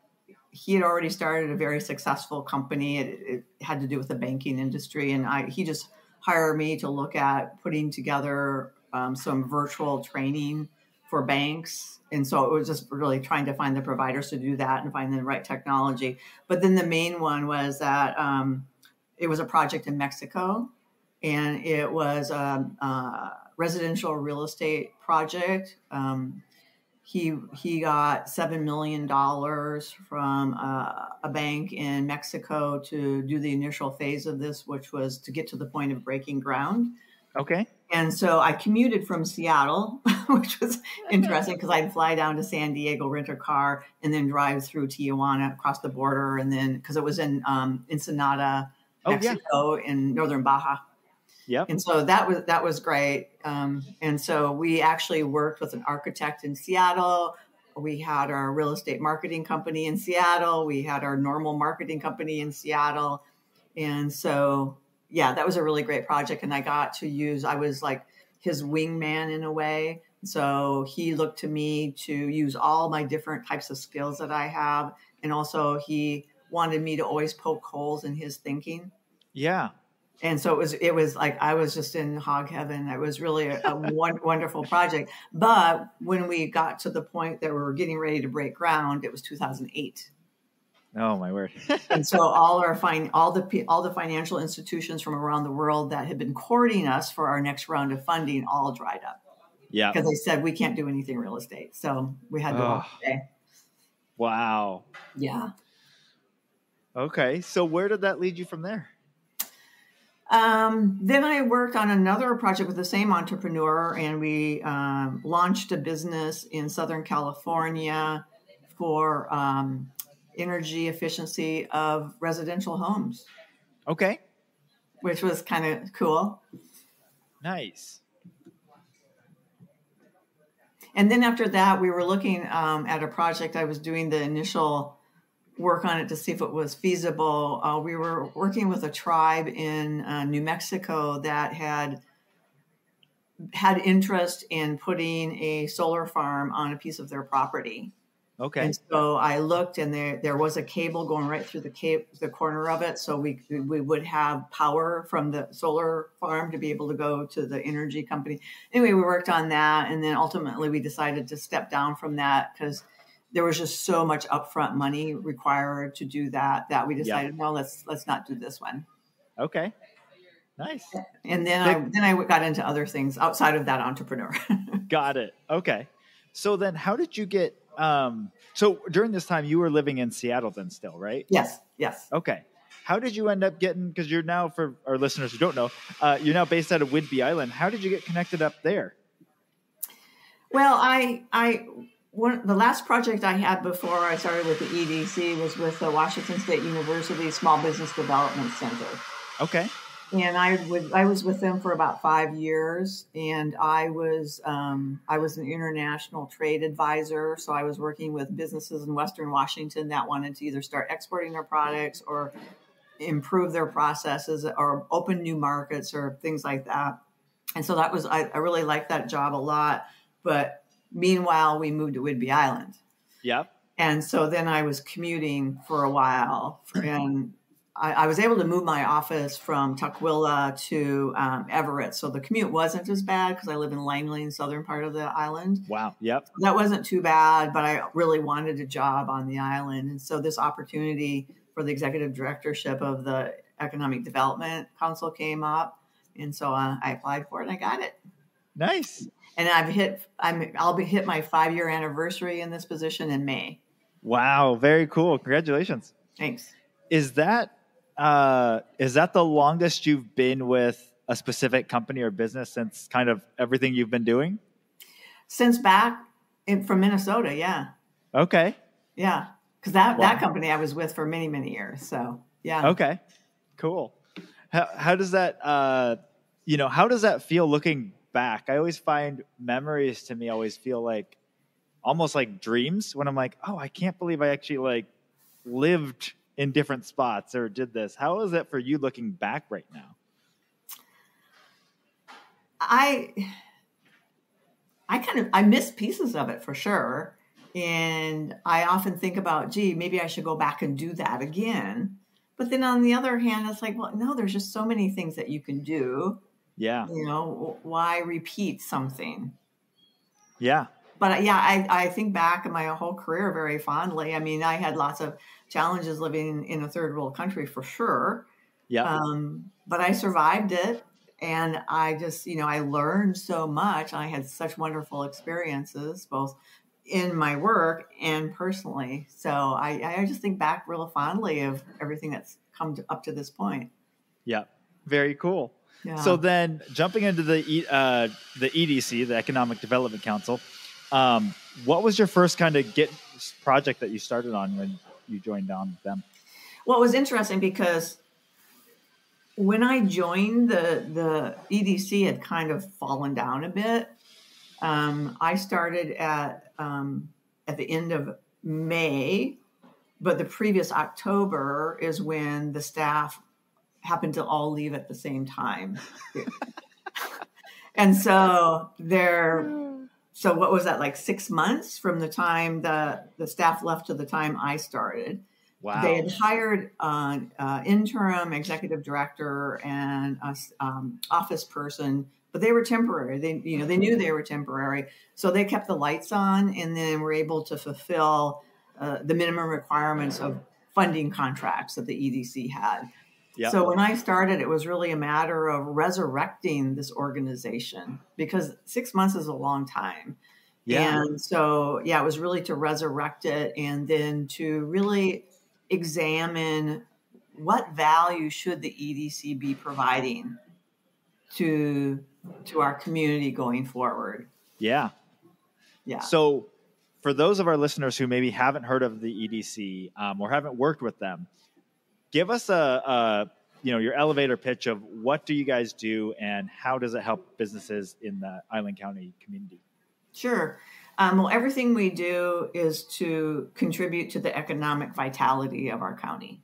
he had already started a very successful company. It, it had to do with the banking industry, and I he just hired me to look at putting together um, some virtual training for banks. And so it was just really trying to find the providers to do that and find the right technology. But then the main one was that um, it was a project in Mexico, and it was a, a residential real estate project. Um, he he got seven million dollars from uh, a bank in Mexico to do the initial phase of this, which was to get to the point of breaking ground. Okay. And so I commuted from Seattle, which was interesting because I'd fly down to San Diego, rent a car, and then drive through Tijuana across the border, and then because it was in um, Ensenada, Oh, yeah. Mexico, in northern Baja. Yep. and so that was that was great um, and so we actually worked with an architect in seattle. We had our real estate marketing company in seattle. We had our normal marketing company in seattle. And so yeah that was a really great project and i got to use i was like his wingman in a way. So he looked to me to use all my different types of skills that i have and also he wanted me to always poke holes in his thinking. Yeah. and so it was it was like i was just in hog heaven. It was really a, a won- wonderful project. But when we got to the point that we were getting ready to break ground it was 2008 Oh my word. and so all our fine all the all the financial institutions from around the world that had been courting us for our next round of funding all dried up yeah. because they said we can't do anything real estate so we had to walk Oh. Wow. yeah Okay. So where did that lead you from there? Um, then I worked on another project with the same entrepreneur, and we um, launched a business in Southern California for um, energy efficiency of residential homes, Okay. which was kind of cool. Nice. And then after that, we were looking um, at a project. I was doing the initial work on it to see if it was feasible. Uh, we were working with a tribe in uh, New Mexico that had had interest in putting a solar farm on a piece of their property. Okay. And so I looked, and there there was a cable going right through the the corner of it, so we we would have power from the solar farm to be able to go to the energy company. Anyway, we worked on that, and then ultimately we decided to step down from that because there was just so much upfront money required to do that that we decided no, let's let's not do this one. Okay. Nice. And then I then I got into other things outside of that entrepreneur. Got it. Okay. So then how did you get um so during this time you were living in Seattle then still, right? yes, yes. Okay. How did you end up getting because you're now for our listeners who don't know, uh, you're now based out of Whidbey Island. How did you get connected up there? Well, I I one the last project I had before I started with the EDC was with the Washington State University Small Business Development Center, Okay. And I would I was with them for about five years, and I was um, I was an international trade advisor, so I was working with businesses in Western Washington that wanted to either start exporting their products or improve their processes or open new markets or things like that. And so that was I, I really liked that job a lot. But meanwhile, we moved to Whidbey Island. Yeah. And so then I was commuting for a while. And I, I, was able to move my office from Tukwila to um, Everett, so the commute wasn't as bad because I live in Langley, southern part of the island. Wow. Yep. That wasn't too bad, but I really wanted a job on the island, and so this opportunity for the executive directorship of the Economic Development Council came up, and so uh, I applied for it and I got it. Nice. And I've hit. I'm. I'll be hit my five year anniversary in this position in May. Wow. Very cool. Congratulations. Thanks. Is that uh, is that the longest you've been with a specific company or business since kind of everything you've been doing? Since back in, from Minnesota, yeah. Okay. Yeah, because that wow. that company I was with for many many years. So yeah. Okay. Cool. How how does that uh, you know how does that feel looking back? I always find memories to me always feel like almost like dreams when I'm like, oh, I can't believe I actually like lived in different spots or did this. How is it for you looking back right now? I I kind of I miss pieces of it for sure. And I often think about, gee, maybe I should go back and do that again. But then on the other hand, it's like, well, no, there's just so many things that you can do. Yeah. You know, why repeat something? Yeah. But yeah, I, I think back in my whole career very fondly. I mean, I had lots of challenges living in a third world country for sure. Yeah. Um, but I survived it. And I just, you know, I learned so much. I had such wonderful experiences, both in my work and personally. So I, I just think back real fondly of everything that's come to, up to this point. Yeah. Very cool. Yeah. So then jumping into the, uh, the EDC, the Economic Development Council, um, what was your first kind of get project that you started on when you joined on with them? Well, it was interesting because when I joined, the the EDC had kind of fallen down a bit. Um, I started at um, at the end of May, but the previous October is when the staff happened to all leave at the same time, and so they're so what was that like six months from the time the the staff left to the time I started. Wow. They had hired an uh, interim executive director and a um, office person, but they were temporary. They you know they knew they were temporary, so they kept the lights on and then were able to fulfill uh, the minimum requirements of funding contracts that the EDC had. Yep. So when I started, it was really a matter of resurrecting this organization because six months is a long time. Yeah. And so, yeah, it was really to resurrect it and then to really examine what value should the EDC be providing to to our community going forward. Yeah. Yeah. So, for those of our listeners who maybe haven't heard of the EDC um, or haven't worked with them, give us a, a, you know your elevator pitch of what do you guys do and how does it help businesses in the Island County community? Sure. Um, well, everything we do is to contribute to the economic vitality of our county.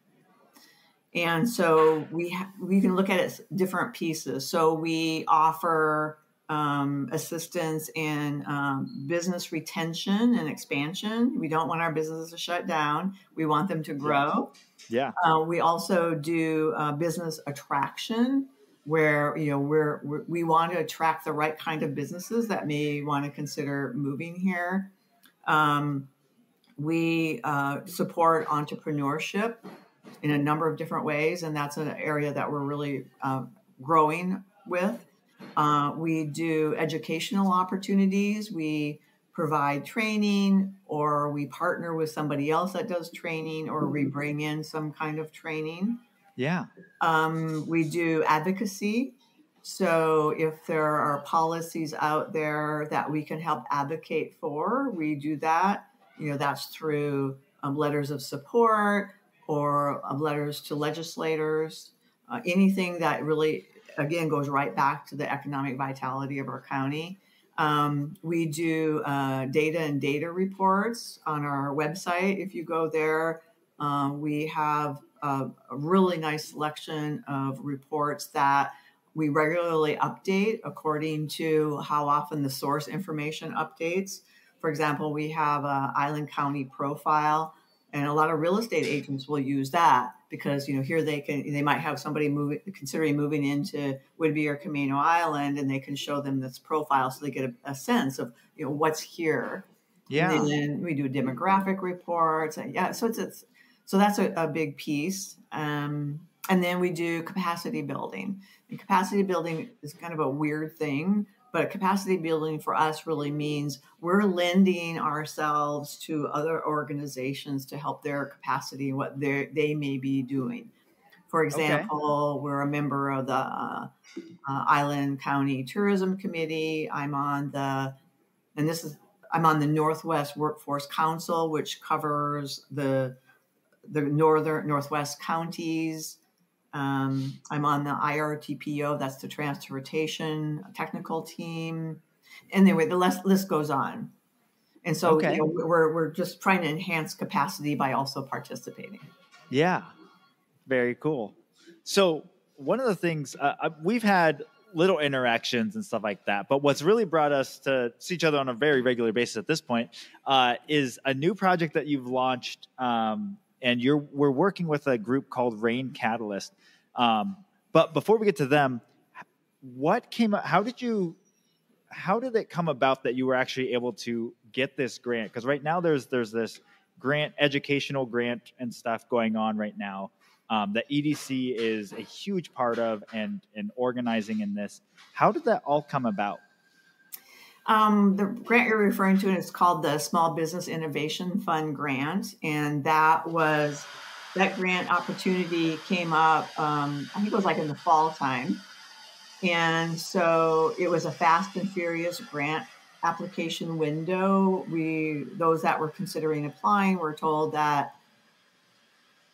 And so we ha- we can look at it different pieces. So we offer um, assistance in um, business retention and expansion. We don't want our businesses to shut down. We want them to grow. Yeah. Uh, we also do uh, business attraction, where you know we're, we're, we want to attract the right kind of businesses that may want to consider moving here. Um, we uh, support entrepreneurship in a number of different ways, and that's an area that we're really uh, growing with. Uh, we do educational opportunities. We provide training, or we partner with somebody else that does training, or we bring in some kind of training. Yeah. Um, we do advocacy. So if there are policies out there that we can help advocate for, we do that. You know, that's through um, letters of support or um, letters to legislators, uh, anything that really again goes right back to the economic vitality of our county. Um, we do uh, data and data reports on our website. If you go there, um, we have a, a, really nice selection of reports that we regularly update according to how often the source information updates. For example, we have an Island County profile and a lot of real estate agents will use that because you know here they can they might have somebody moving considering moving into Whidbey or Camano Island, and they can show them this profile so they get a, a sense of you know what's here. Yeah. And then we do demographic reports. And yeah, so it's, it's so that's a, a big piece. Um, and then we do capacity building. And capacity building is kind of a weird thing, but capacity building for us really means we're lending ourselves to other organizations to help their capacity, what they they may be doing. For example, okay. we're a member of the uh, uh, Island County Tourism Committee. I'm on the, and this is I'm on the Northwest Workforce Council, which covers the the northern northwest counties. Um, I'm on the IRTPO, that's the transportation technical team. Anyway, the list, list goes on. And so okay. you know, we're, we're just trying to enhance capacity by also participating. Yeah, very cool. So, one of the things uh, we've had little interactions and stuff like that. But what's really brought us to see each other on a very regular basis at this point uh, is a new project that you've launched, um, and you're we're working with a group called Rain Catalyst. Um, but before we get to them, what came? How did you? How did it come about that you were actually able to get this grant? Because right now there's there's this grant, educational grant and stuff going on right now um, that EDC is a huge part of and, and organizing in this. How did that all come about? Um, the grant you're referring to is called the Small Business Innovation Fund grant, and that was that grant opportunity came up. Um, I think it was like in the fall time, and so it was a fast and furious grant application window. We those that were considering applying were told that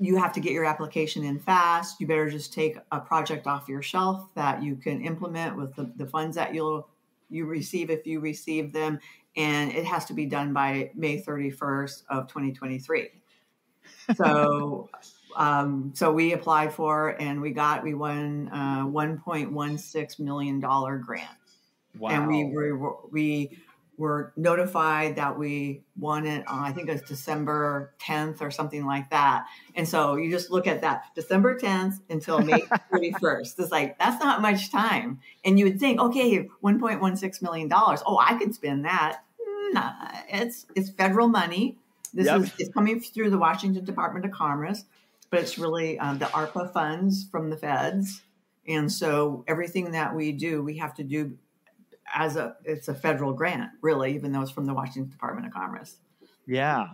you have to get your application in fast. You better just take a project off your shelf that you can implement with the, the funds that you'll you receive if you receive them, and it has to be done by May 31st of 2023. So, um, so we applied for and we got we won uh, 1.16 million dollar grant. Wow. And we were we were notified that we won it on, I think it was December 10th or something like that. And so you just look at that December 10th until May 31st. It's like, that's not much time. And you would think, okay, $1.16 million. Oh, I could spend that. Nah, it's, it's federal money. This yep. is it's coming through the Washington Department of Commerce, but it's really um, the ARPA funds from the feds. And so everything that we do, we have to do as a it's a federal grant, really, even though it's from the Washington Department of Commerce. Yeah.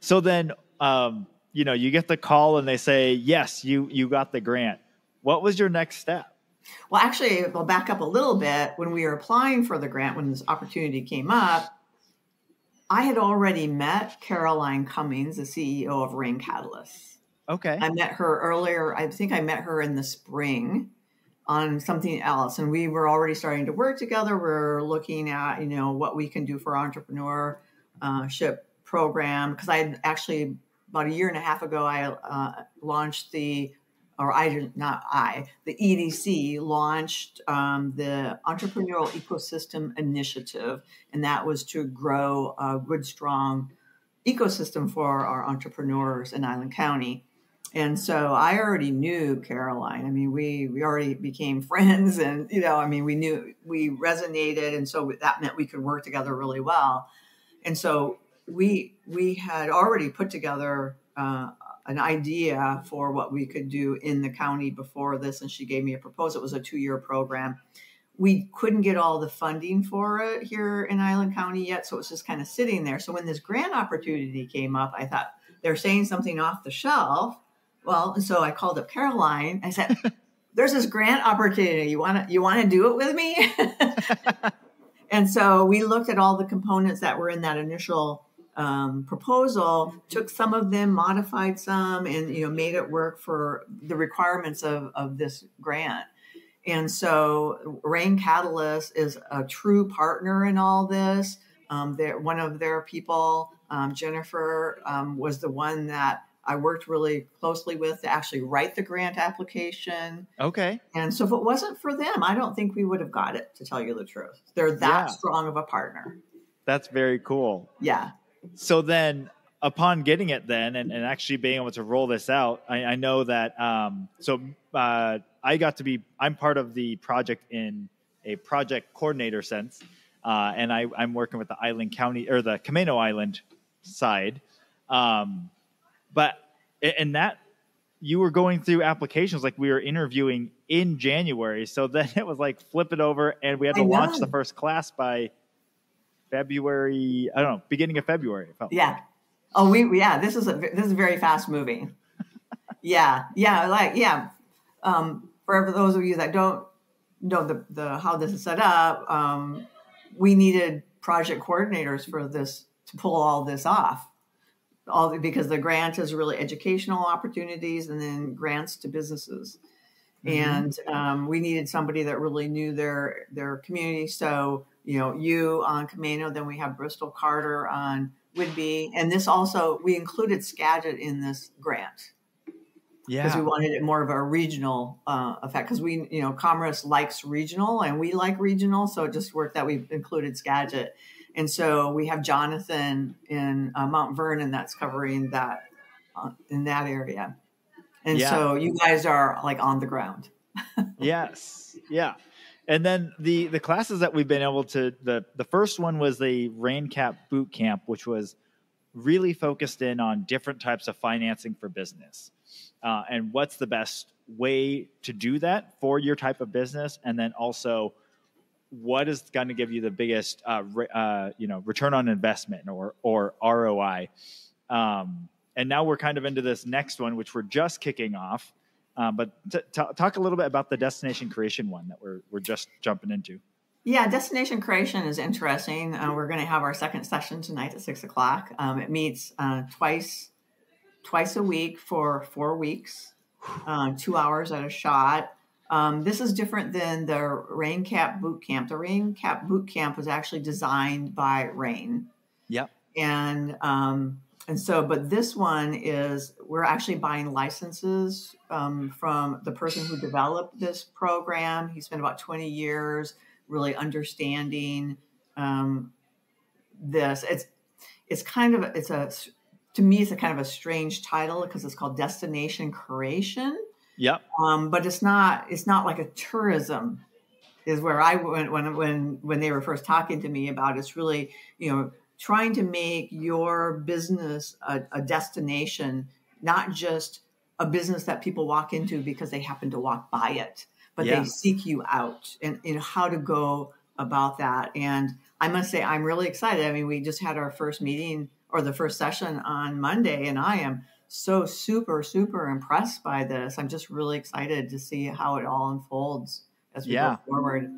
So then, um, you know, you get the call and they say, "Yes, you you got the grant." What was your next step? Well, actually, we'll back up a little bit. When we were applying for the grant, when this opportunity came up, I had already met Caroline Cummings, the CEO of Rain Catalyst. Okay. I met her earlier. I think I met her in the spring on something else. And we were already starting to work together. We're looking at you know what we can do for entrepreneurship program. Because i actually about a year and a half ago i uh, launched the or i did not i the edc launched um, the entrepreneurial ecosystem initiative. And that was to grow a good strong ecosystem for our entrepreneurs in island county and so I already knew Caroline. I mean, we we already became friends, and you know, I mean, we knew we resonated, and so that meant we could work together really well. And so we we had already put together uh, an idea for what we could do in the county before this, and she gave me a proposal. It was a two year program. We couldn't get all the funding for it here in Island County yet, so it was just kind of sitting there. So when this grant opportunity came up, I thought they're saying something off the shelf well, and so I called up Caroline. I said, "There's this grant opportunity. You want to you want to do it with me?" and so we looked at all the components that were in that initial um, proposal, took some of them, modified some, and you know made it work for the requirements of of this grant. And so Rain Catalyst is a true partner in all this. Um, one of their people, um, Jennifer, um, was the one that I worked really closely with to actually write the grant application. Okay. And so if it wasn't for them, I don't think we would have got it, to tell you the truth. They're that yeah. strong of a partner. That's very cool. Yeah. So then, upon getting it then and, and actually being able to roll this out, I, I know that um, so uh, I got to be I'm part of the project in a project coordinator sense, uh, and I, I'm working with the Island County or the Camano Island side, um, but and that you were going through applications like we were interviewing in January, so then it was like flip it over, and we had to launch the first class by February. I don't know, beginning of February. yeah. Oh, we yeah. This is a this is very fast moving. yeah, yeah, like yeah. Um, for those of you that don't know the the how this is set up, um, we needed project coordinators for this to pull all this off. All because the grant is really educational opportunities and then grants to businesses. Mm-hmm. And um, we needed somebody that really knew their their community. So you know, you on Camano, then we have Bristol Carter on Whidbey, and this also we included Skagit in this grant. Yeah, because we wanted it more of a regional uh, effect. Because we, you know, Commerce likes regional, and we like regional, so it just worked that we included Skagit. And so we have Jonathan in uh, Mount Vernon that's covering that uh, in that area. And yeah. so you guys are like on the ground. yes. Yeah. And then the the classes that we've been able to the the first one was the RainCap boot camp, which was really focused in on different types of financing for business, uh, and what's the best way to do that for your type of business, and then also what is going to give you the biggest uh, re, uh, you know return on investment or or ROI. Um, and now we're kind of into this next one, which we're just kicking off, um, but t- t- talk a little bit about the destination creation one that we're we're just jumping into. Yeah, destination creation is interesting. Uh, we're going to have our second session tonight at six o'clock. Um, it meets uh, twice twice a week for four weeks, um, two hours at a shot. Um, this is different than the RainCap Boot Camp. The RainCap Boot Camp was actually designed by Rain. Yep. And um, and so, but this one is we're actually buying licenses um, from the person who developed this program. He spent about 20 years really understanding um, this. It's it's kind of it's a to me it's a kind of a strange title because it's called destination creation. Yep. Um, but it's not it's not like a tourism is where I went when when when they were first talking to me about it. it's really you know trying to make your business a, a destination, not just a business that people walk into because they happen to walk by it, but yeah. they seek you out and you know how to go about that. And I must say, I'm really excited. I mean, we just had our first meeting or the first session on Monday, and I am so super, super impressed by this. I'm just really excited to see how it all unfolds as we yeah. go forward.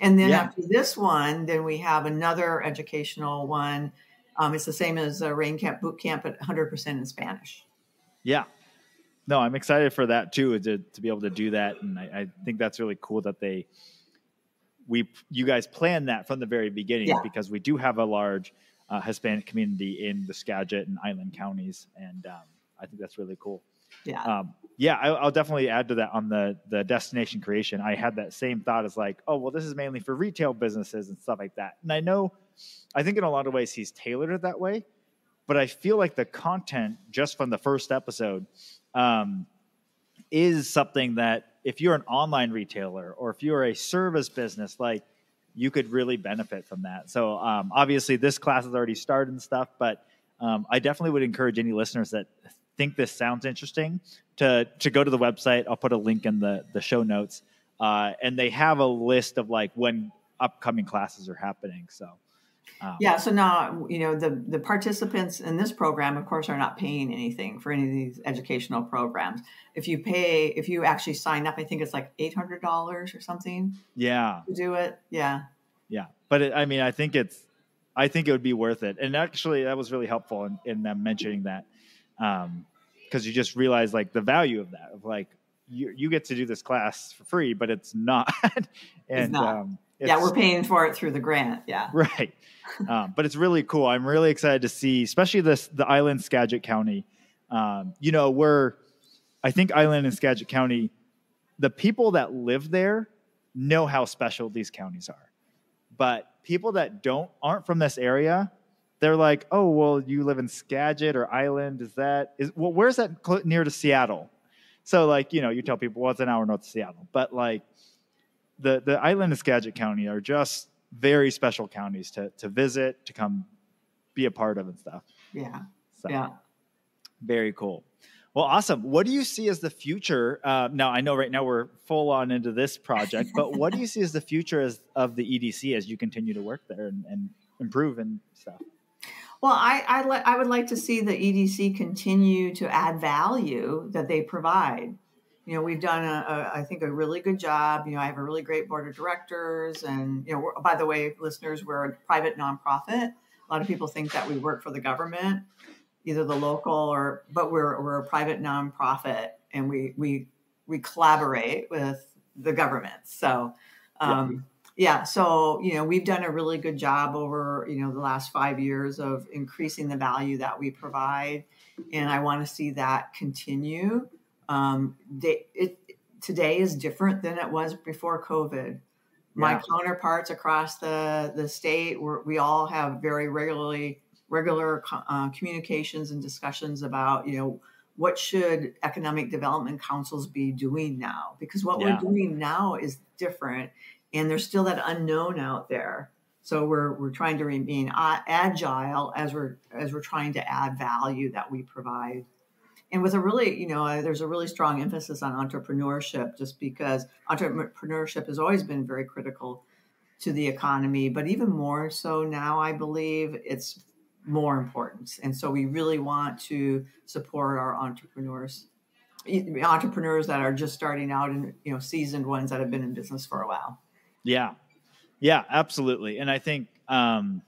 And then yeah. after this one, then we have another educational one. Um, it's the same as a RainCap Boot Camp, but 100% in Spanish. Yeah. No, I'm excited for that too, to, to be able to do that. And I, I think that's really cool that they, we, you guys planned that from the very beginning yeah. because we do have a large uh, Hispanic community in the Skagit and Island counties. And um, I think that's really cool. Yeah. Um, yeah, I, will definitely add to that on the the destination creation. I had that same thought as like, oh, well, this is mainly for retail businesses and stuff like that. And I know, I think in a lot of ways he's tailored it that way, but I feel like the content just from the first episode um, is something that if you're an online retailer or if you're a service business, like you could really benefit from that. So um, obviously, this class has already started and stuff, but um, I definitely would encourage any listeners that think this sounds interesting to to go to the website. I'll put a link in the the show notes, uh, and they have a list of like when upcoming classes are happening. So. Um, yeah, so now you know the the participants in this program, of course, are not paying anything for any of these educational programs. If you pay, if you actually sign up, I think it's like eight hundred dollars or something. Yeah, to do it. Yeah, yeah, but it, I mean, I think it's, I think it would be worth it. And actually, that was really helpful in, in them mentioning that um, because you just realize like the value of that of like you you get to do this class for free, but it's not. and it's not. Um, it's, yeah, we're paying for it through the grant. Yeah, right. um, but it's really cool. I'm really excited to see, especially this the island Skagit County. Um, you know, we're I think Island and Skagit County, the people that live there know how special these counties are, but people that don't aren't from this area they're like, oh, well, you live in Skagit or Island. Is that is well, where's that cl- near to Seattle? So like, you know, you tell people, well, it's an hour north of Seattle, but like the the Island and Skagit County are just very special counties to to visit, to come be a part of and stuff. Yeah. So Yeah. very cool. Well, awesome. What do you see as the future? Uh, now, I know right now we're full on into this project, but what do you see as the future as, of the EDC as you continue to work there and, and improve and stuff? Well, I I, li- I would like to see the EDC continue to add value that they provide. You know, we've done a, a I think a really good job. You know, I have a really great board of directors, and you know, by the way, listeners, we're a private nonprofit. A lot of people think that we work for the government, either the local or, but we're we're a private nonprofit, and we we we collaborate with the government. So. Um, yeah so you know we've done a really good job over you know the last five years of increasing the value that we provide and i want to see that continue um, they, it, today is different than it was before covid my Yeah. counterparts across the the state we're, we all have very regularly regular uh, communications and discussions about you know what should economic development councils be doing now because what Yeah. we're doing now is different and there's still that unknown out there. So we're we're trying to remain agile as we're as we're trying to add value that we provide. And with a really you know uh, there's a really strong emphasis on entrepreneurship just because entrepreneurship has always been very critical to the economy but even more so now i believe it's more important. And so we really want to support our entrepreneurs entrepreneurs that are just starting out and you know seasoned ones that have been in business for a while Yeah, yeah, absolutely. And I think, um,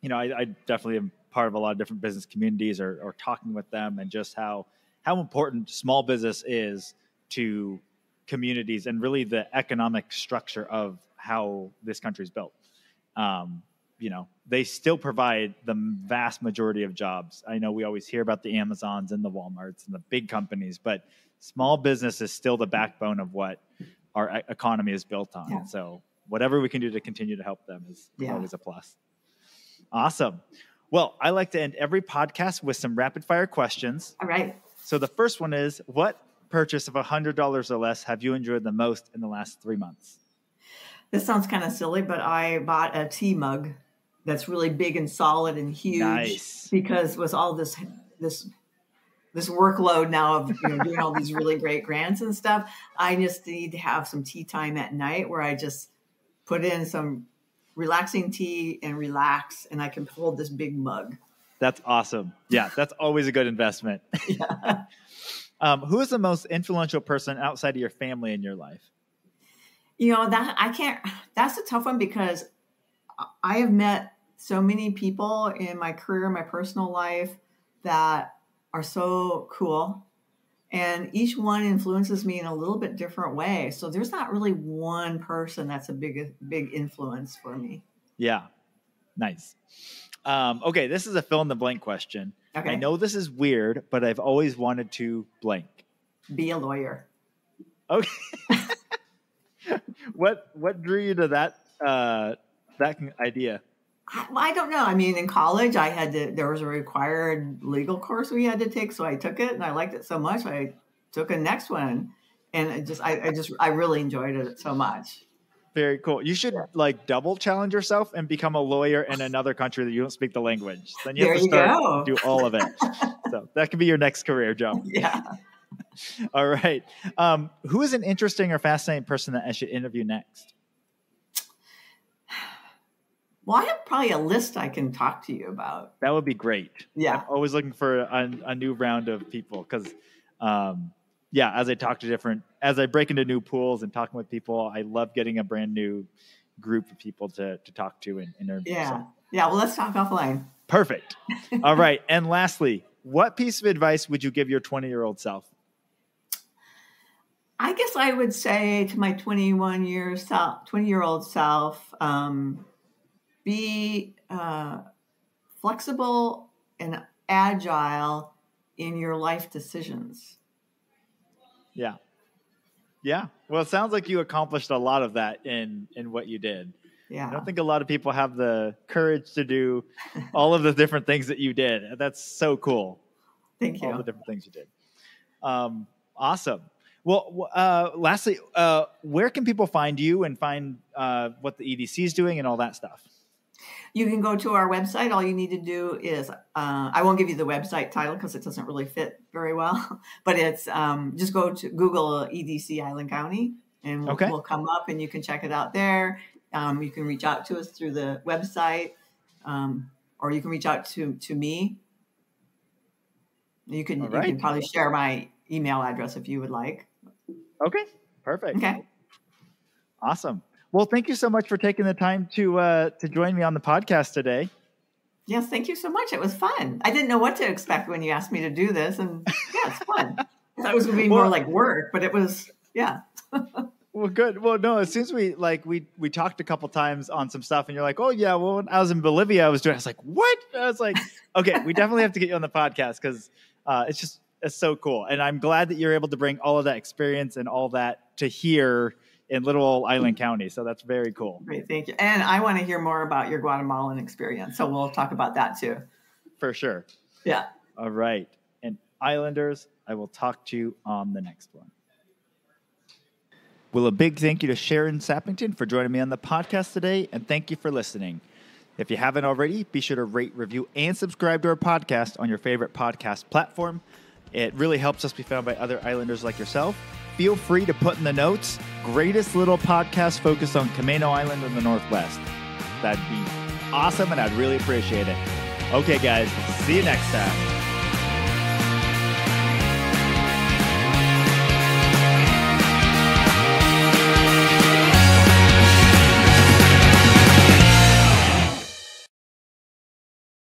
you know, I, I definitely am part of a lot of different business communities or, or talking with them and just how how important small business is to communities and really the economic structure of how this country is built. Um, you know, they still provide the vast majority of jobs. I know we always hear about the Amazons and the WalMarts and the big companies, but small business is still the backbone of what our economy is built on. Yeah. So whatever we can do to continue to help them is Yeah. always a plus. Awesome. Well, I like to end every podcast with some rapid fire questions. all right So the first one is what purchase of $100 or less have you enjoyed the most in the last three months? This sounds kind of silly, but I bought a tea mug that's really big and solid and huge Nice. because with all this this this workload now of you know, doing all these really great grants and stuff, I just need to have some tea time at night where I just put in some relaxing tea and relax, and I can hold this big mug. That's awesome. Yeah, that's always a good investment. Yeah. Um, who is the most influential person outside of your family in your life? You know that I can't. That's a tough one because I have met so many people in my career, my personal life, that are so cool, and each one influences me in a little bit different way. So there's not really one person that's a big, big influence for me. Yeah, nice. Um, okay, this is a fill in the blank question. Okay, I know this is weird, but I've always wanted to blank. be a lawyer. Okay. what what drew you to that uh, that idea? I, I don't know. I mean, in college, I had to. There was a required legal course we had to take, so I took it, and I liked it so much, I took a next one, and it just, I, I just, I really enjoyed it so much. Very cool. You should like double challenge yourself and become a lawyer in another country that you don't speak the language. Then you There have to start do all of it. so that could be your next career jump. Yeah. All right. Um, who is an interesting or fascinating person that I should interview next? Well, I have probably a list I can talk to you about. That would be great. Yeah. I'm always looking for a, a new round of people because, um, yeah, as I talk to different, as I break into new pools and talking with people, I love getting a brand new group of people to, to talk to and interview. Yeah. So, Yeah. Well, let's talk offline. perfect. All right. And lastly, what piece of advice would you give your 20 year old self? I guess I would say to my 21 year self, 20 year old self, um, be uh, flexible and agile in your life decisions. Yeah. Yeah. Well, it sounds like you accomplished a lot of that in in what you did. Yeah. I don't think a lot of people have the courage to do all of the different things that you did. That's so cool. Thank you. All the different things you did. Um, awesome. Well, uh, lastly, uh, where can people find you and find uh, what the EDC is doing and all that stuff? You can go to our website. All you need to do is, uh, I won't give you the website title because it doesn't really fit very well, but it's um, just go to Google EDC Island County and we'll, Okay. we'll come up and you can check it out there. Um, you can reach out to us through the website um, or you can reach out to, to me. You can, All you can probably share my email address if you would like. Okay, perfect. Okay. Awesome. Well, thank you so much for taking the time to uh, to join me on the podcast today. Yes, thank you so much. It was fun. I didn't know what to expect when you asked me to do this, and yeah, it's fun. I thought it was going to be more Well- like work, but it was yeah. Well, good. Well, no, as soon as we like we we talked a couple times on some stuff, and you're like, "Oh yeah, well, when I was in Bolivia, I was doing." I was like, "What?" I was like, "Okay, we definitely have to get you on the podcast because uh, it's just it's so cool." And I'm glad that you're able to bring all of that experience and all that to here in Little Old Island mm-hmm. County. So that's very cool Great, thank you. And I want to hear more about your Guatemalan experience, so we'll talk about that too. for sure. Yeah. All right, and Islanders, I will talk to you on the next one. Well, a big thank you to Sharon Sappington for joining me on the podcast today, and thank you for listening. If you haven't already, be sure to rate, review, and subscribe to our podcast on your favorite podcast platform. It really helps us be found by other Islanders like yourself. Feel free to put in the notes greatest little podcast focused on Camano Island in the Northwest. That'd be awesome, and I'd really appreciate it. Okay, guys, see you next time.